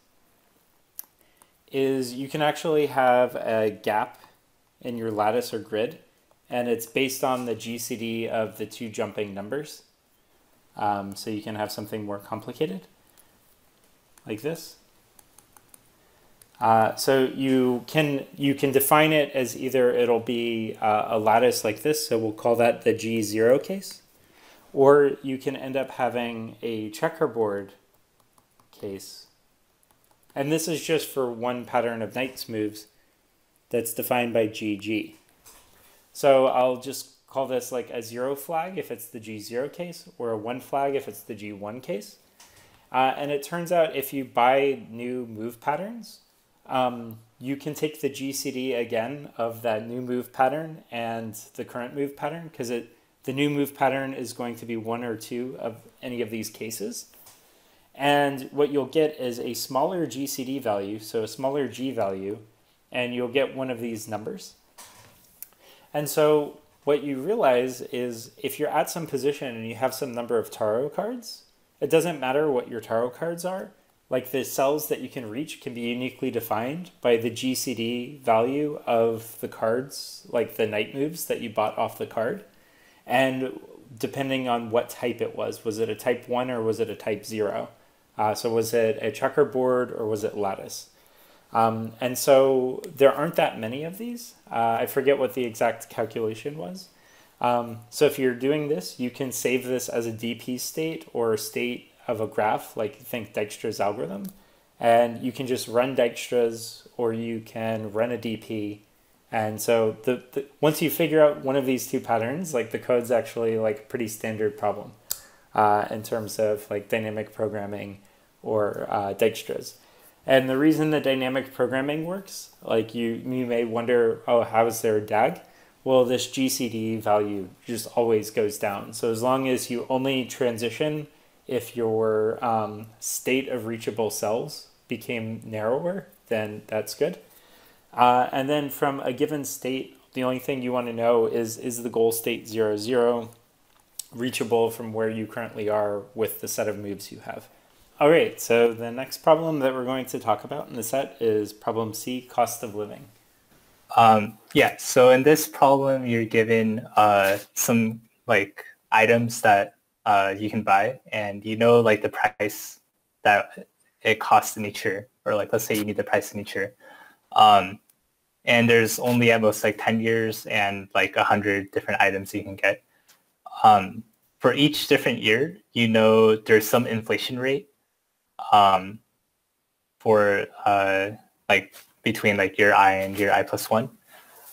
is you can actually have a gap in your lattice or grid, and it's based on the GCD of the two jumping numbers. Um, so you can have something more complicated, like this. Uh, so you can you can define it as either it'll be uh, a lattice like this, so we'll call that the G0 case, or you can end up having a checkerboard case and this is just for one pattern of knight's moves that's defined by GG. So I'll just call this like a zero flag if it's the G0 case, or a one flag if it's the G1 case. Uh, and it turns out if you buy new move patterns, um, you can take the GCD again of that new move pattern and the current move pattern because it the new move pattern is going to be one or two of any of these cases. And what you'll get is a smaller GCD value, so a smaller G value, and you'll get one of these numbers. And so what you realize is if you're at some position and you have some number of tarot cards, it doesn't matter what your tarot cards are. Like the cells that you can reach can be uniquely defined by the GCD value of the cards, like the knight moves that you bought off the card. And depending on what type it was, was it a type 1 or was it a type 0? Uh, so was it a checkerboard or was it lattice? Um, and so there aren't that many of these. Uh, I forget what the exact calculation was. Um, so if you're doing this, you can save this as a DP state or a state of a graph, like think Dijkstra's algorithm. And you can just run Dijkstra's or you can run a DP. And so the, the once you figure out one of these two patterns, like the code's actually like a pretty standard problem uh, in terms of like dynamic programming or uh, Dijkstra's. And the reason the dynamic programming works, like you, you may wonder, oh, how is there a DAG? Well, this GCD value just always goes down. So as long as you only transition if your um, state of reachable cells became narrower, then that's good. Uh, and then from a given state, the only thing you want to know is, is the goal state 0, 0 reachable from where you currently are with the set of moves you have. All right, so the next problem that we're going to talk about in the set is problem C, cost of living. Um, yeah, so in this problem, you're given uh, some like items that uh, you can buy, and you know like the price that it costs in each year, or like let's say you need the price in each year. Um, and there's only at most like 10 years and like 100 different items you can get. Um, for each different year, you know there's some inflation rate um, for uh, like between like year i and year i plus one.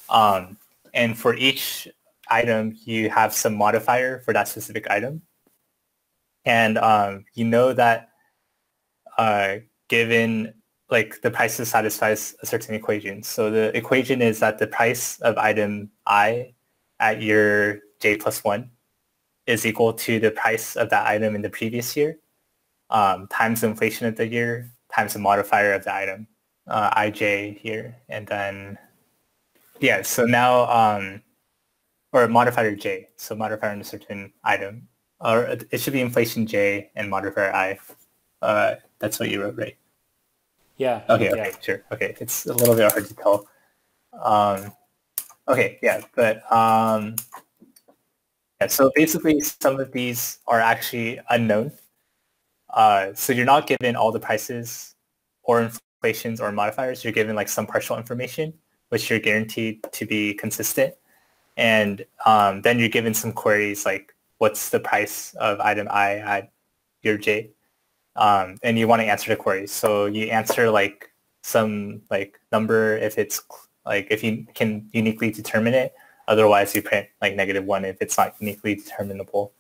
Um, and for each item, you have some modifier for that specific item. And um, you know that uh, given like the price satisfies a certain equation. So the equation is that the price of item i at year j plus one is equal to the price of that item in the previous year um, times the inflation of the year times the modifier of the item, uh, ij here, and then yeah. So now um, or modifier j, so modifier in a certain item, or it should be inflation j and modifier i. Uh, that's what you wrote, right? Yeah. Okay. Yeah. Okay. Sure. Okay. It's a little bit hard to tell. Um, okay. Yeah. But um, yeah. So basically, some of these are actually unknown. Uh, so you're not given all the prices or inflations or modifiers. You're given like some partial information, which you're guaranteed to be consistent. And um, then you're given some queries like what's the price of item I at year J? Um, and you want to answer the queries. So you answer like some like number if it's like if you can uniquely determine it. Otherwise, you print like negative one if it's not uniquely determinable.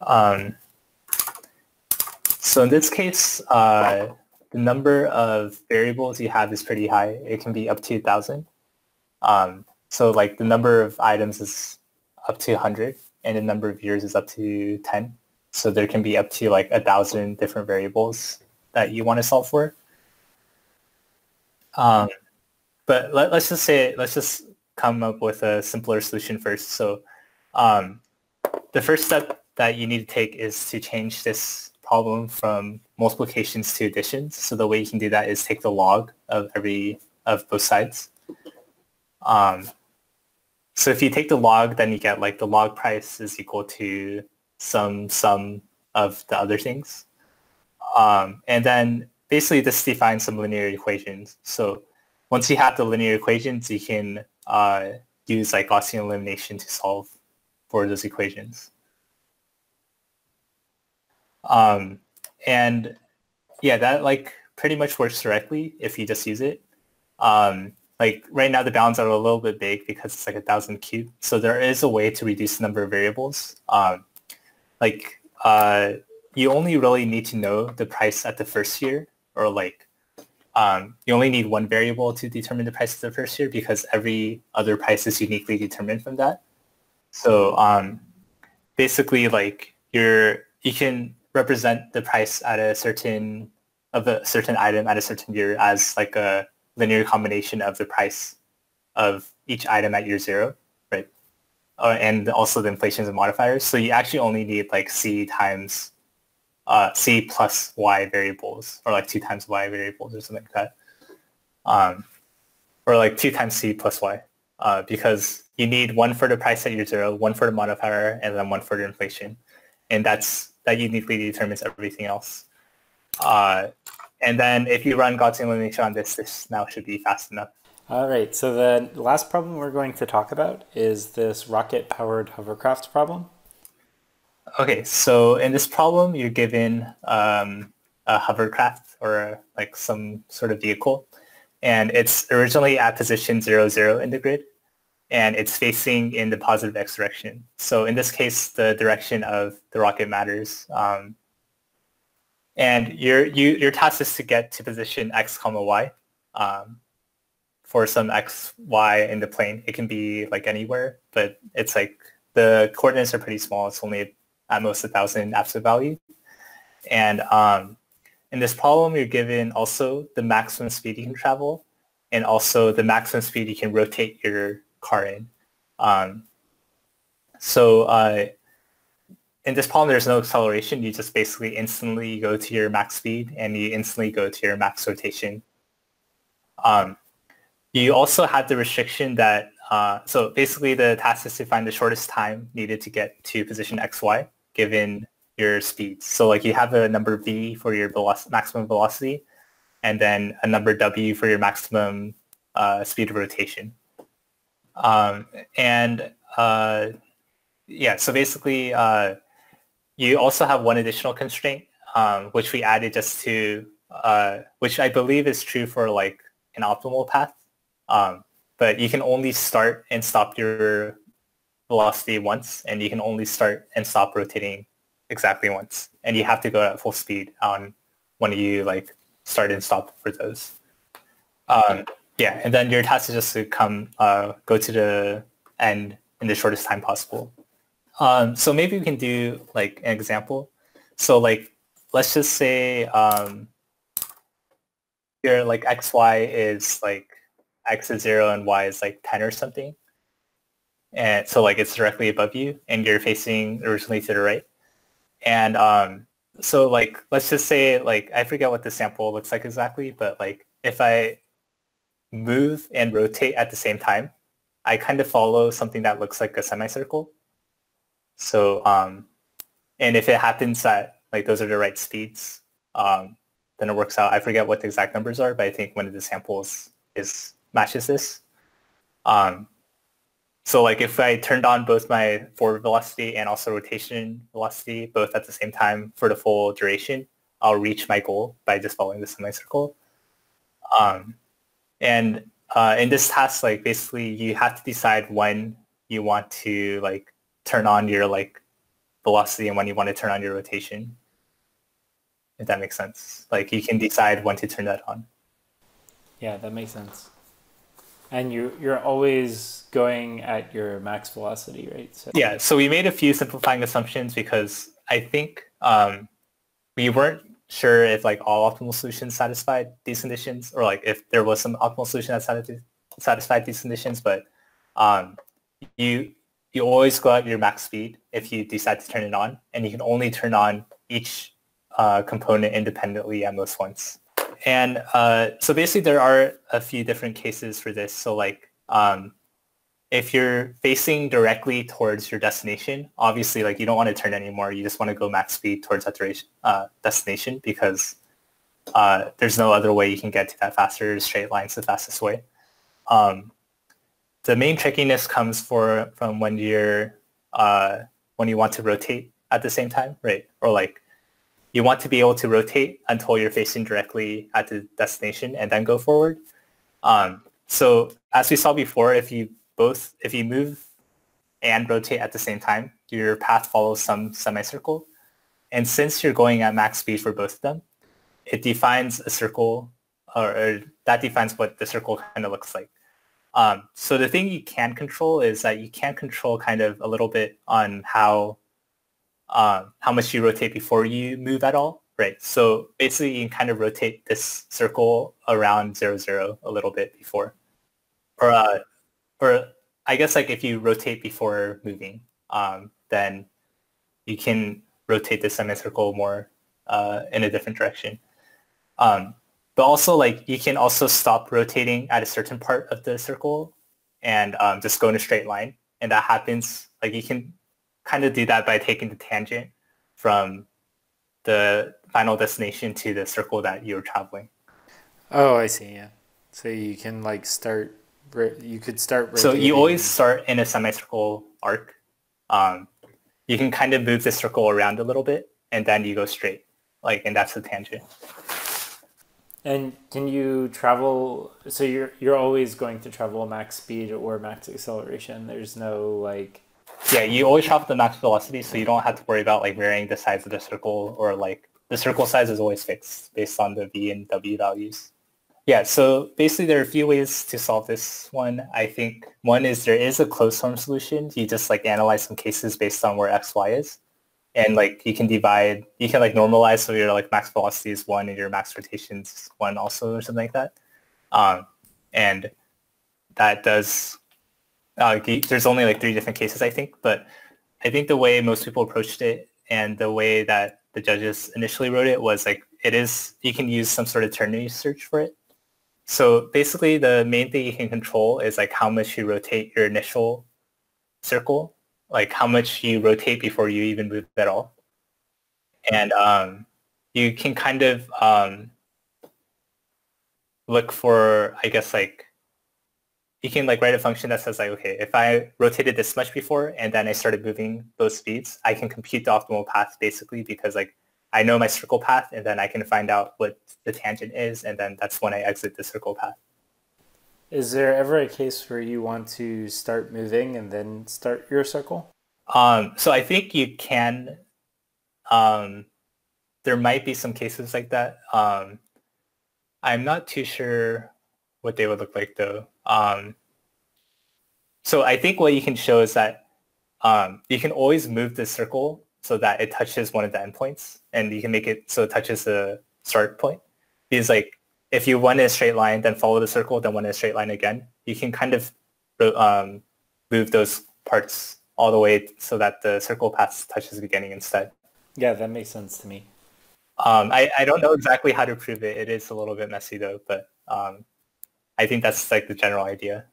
Um, so in this case, uh, the number of variables you have is pretty high. It can be up to 1,000. Um, so like the number of items is up to 100 and the number of years is up to 10. So there can be up to like a thousand different variables that you want to solve for. Um, but let, us just say, let's just come up with a simpler solution first. So um, the first step that you need to take is to change this problem from multiplications to additions. So the way you can do that is take the log of every of both sides. Um, so if you take the log, then you get like the log price is equal to some sum of the other things. Um, and then basically this defines some linear equations. So once you have the linear equations, you can uh, use like Gaussian elimination to solve for those equations. Um, and yeah, that like pretty much works directly if you just use it. Um, like right now the bounds are a little bit big because it's like a thousand cube. So there is a way to reduce the number of variables. Um, like uh, you only really need to know the price at the first year or like um, you only need one variable to determine the price of the first year because every other price is uniquely determined from that. So um, basically like you're, you can represent the price at a certain of a certain item at a certain year as like a linear combination of the price of each item at year zero, right? Uh, and also the inflations and modifiers. So you actually only need like C times uh, C plus Y variables or like two times Y variables or something like that. Um, or like two times C plus Y uh, because you need one for the price at year zero, one for the modifier, and then one for the inflation. And that's that uniquely determines everything else. Uh, and then if you run Gaussian elimination on this, this now should be fast enough. All right, so the last problem we're going to talk about is this rocket-powered hovercraft problem. Okay, so in this problem, you're given um, a hovercraft or like some sort of vehicle, and it's originally at position zero, zero in the grid, and it's facing in the positive x direction. So in this case, the direction of the rocket matters. Um, and your, you, your task is to get to position x comma y um, for some x, y in the plane. It can be like anywhere, but it's like the coordinates are pretty small. It's only at most a thousand absolute value. And um, in this problem, you're given also the maximum speed you can travel and also the maximum speed you can rotate your car in. Um, so uh, in this problem, there's no acceleration. You just basically instantly go to your max speed and you instantly go to your max rotation. Um, you also have the restriction that, uh, so basically the task is to find the shortest time needed to get to position XY given your speeds. So like you have a number V for your veloc maximum velocity and then a number W for your maximum uh, speed of rotation. Um, and uh, yeah, so basically uh, you also have one additional constraint, um, which we added just to, uh, which I believe is true for like an optimal path. Um, but you can only start and stop your velocity once, and you can only start and stop rotating exactly once. And you have to go at full speed on when you like start and stop for those. Um, yeah, and then your task is just to come, uh, go to the end in the shortest time possible. Um, so maybe we can do like an example. So like, let's just say um, your like xy is like x is zero and y is like 10 or something. And so like it's directly above you and you're facing originally to the right. And um, so like, let's just say like, I forget what the sample looks like exactly, but like if I move and rotate at the same time, I kind of follow something that looks like a semicircle. So, um, and if it happens that like those are the right speeds, um, then it works out. I forget what the exact numbers are, but I think one of the samples is matches this. Um, so like if I turned on both my forward velocity and also rotation velocity both at the same time for the full duration, I'll reach my goal by just following the semicircle. Um, and uh, in this task, like basically you have to decide when you want to like turn on your like velocity and when you want to turn on your rotation. if that makes sense. Like you can decide when to turn that on. Yeah, that makes sense. And you you're always going at your max velocity, right? So yeah. So we made a few simplifying assumptions because I think um, we weren't sure if like all optimal solutions satisfied these conditions, or like if there was some optimal solution that satisfied these conditions. But um, you you always go at your max speed if you decide to turn it on, and you can only turn on each uh, component independently at most once. And uh, so basically there are a few different cases for this. So like um, if you're facing directly towards your destination, obviously like you don't want to turn anymore. You just want to go max speed towards that uh, destination because uh, there's no other way you can get to that faster. Straight line's the fastest way. Um, the main trickiness comes for from when you're uh, when you want to rotate at the same time, right? Or like you want to be able to rotate until you're facing directly at the destination and then go forward. Um, so as we saw before, if you both, if you move and rotate at the same time, your path follows some semicircle. And since you're going at max speed for both of them, it defines a circle or, or that defines what the circle kind of looks like. Um, so the thing you can control is that you can control kind of a little bit on how um, how much you rotate before you move at all, right? So basically you can kind of rotate this circle around zero, zero a little bit before. Or, uh, or I guess like if you rotate before moving, um, then you can rotate the semicircle more uh, in a different direction. Um, but also like you can also stop rotating at a certain part of the circle and um, just go in a straight line. And that happens, like you can kind of do that by taking the tangent from the final destination to the circle that you're traveling. Oh, I see. Yeah. So you can like start. You could start. So you always start in a semicircle arc. Um, you can kind of move the circle around a little bit, and then you go straight. Like, and that's the tangent. And can you travel? So you're you're always going to travel max speed or max acceleration. There's no like yeah, you always travel the max velocity, so you don't have to worry about like varying the size of the circle or like the circle size is always fixed based on the v and w values. Yeah, so basically there are a few ways to solve this one. I think one is there is a closed form solution. You just like analyze some cases based on where x, y is. And like you can divide, you can like normalize so your like max velocity is one and your max rotation is one also or something like that. Um, and that does uh, there's only like three different cases, I think, but I think the way most people approached it and the way that the judges initially wrote it was like it is you can use some sort of ternary search for it. So basically, the main thing you can control is like how much you rotate your initial circle, like how much you rotate before you even move at all, and um, you can kind of um, look for, I guess, like you can like write a function that says like, okay, if I rotated this much before and then I started moving those speeds, I can compute the optimal path basically because like I know my circle path and then I can find out what the tangent is and then that's when I exit the circle path. Is there ever a case where you want to start moving and then start your circle? Um, so I think you can. Um, there might be some cases like that. Um, I'm not too sure what they would look like though. Um, so I think what you can show is that um, you can always move the circle so that it touches one of the endpoints, and you can make it so it touches the start point. Because like if you run in a straight line, then follow the circle, then run in a straight line again, you can kind of um, move those parts all the way so that the circle path touches the beginning instead. Yeah, that makes sense to me. Um, I, I don't know exactly how to prove it. It is a little bit messy though, but um, I think that's like the general idea.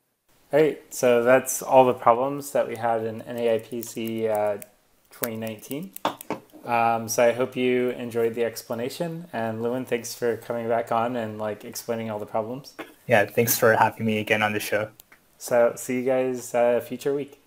All right, so that's all the problems that we had in NAIPC uh, 2019. Um, so I hope you enjoyed the explanation. And Lewin, thanks for coming back on and like explaining all the problems. Yeah, thanks for having me again on the show. So see you guys uh, future week.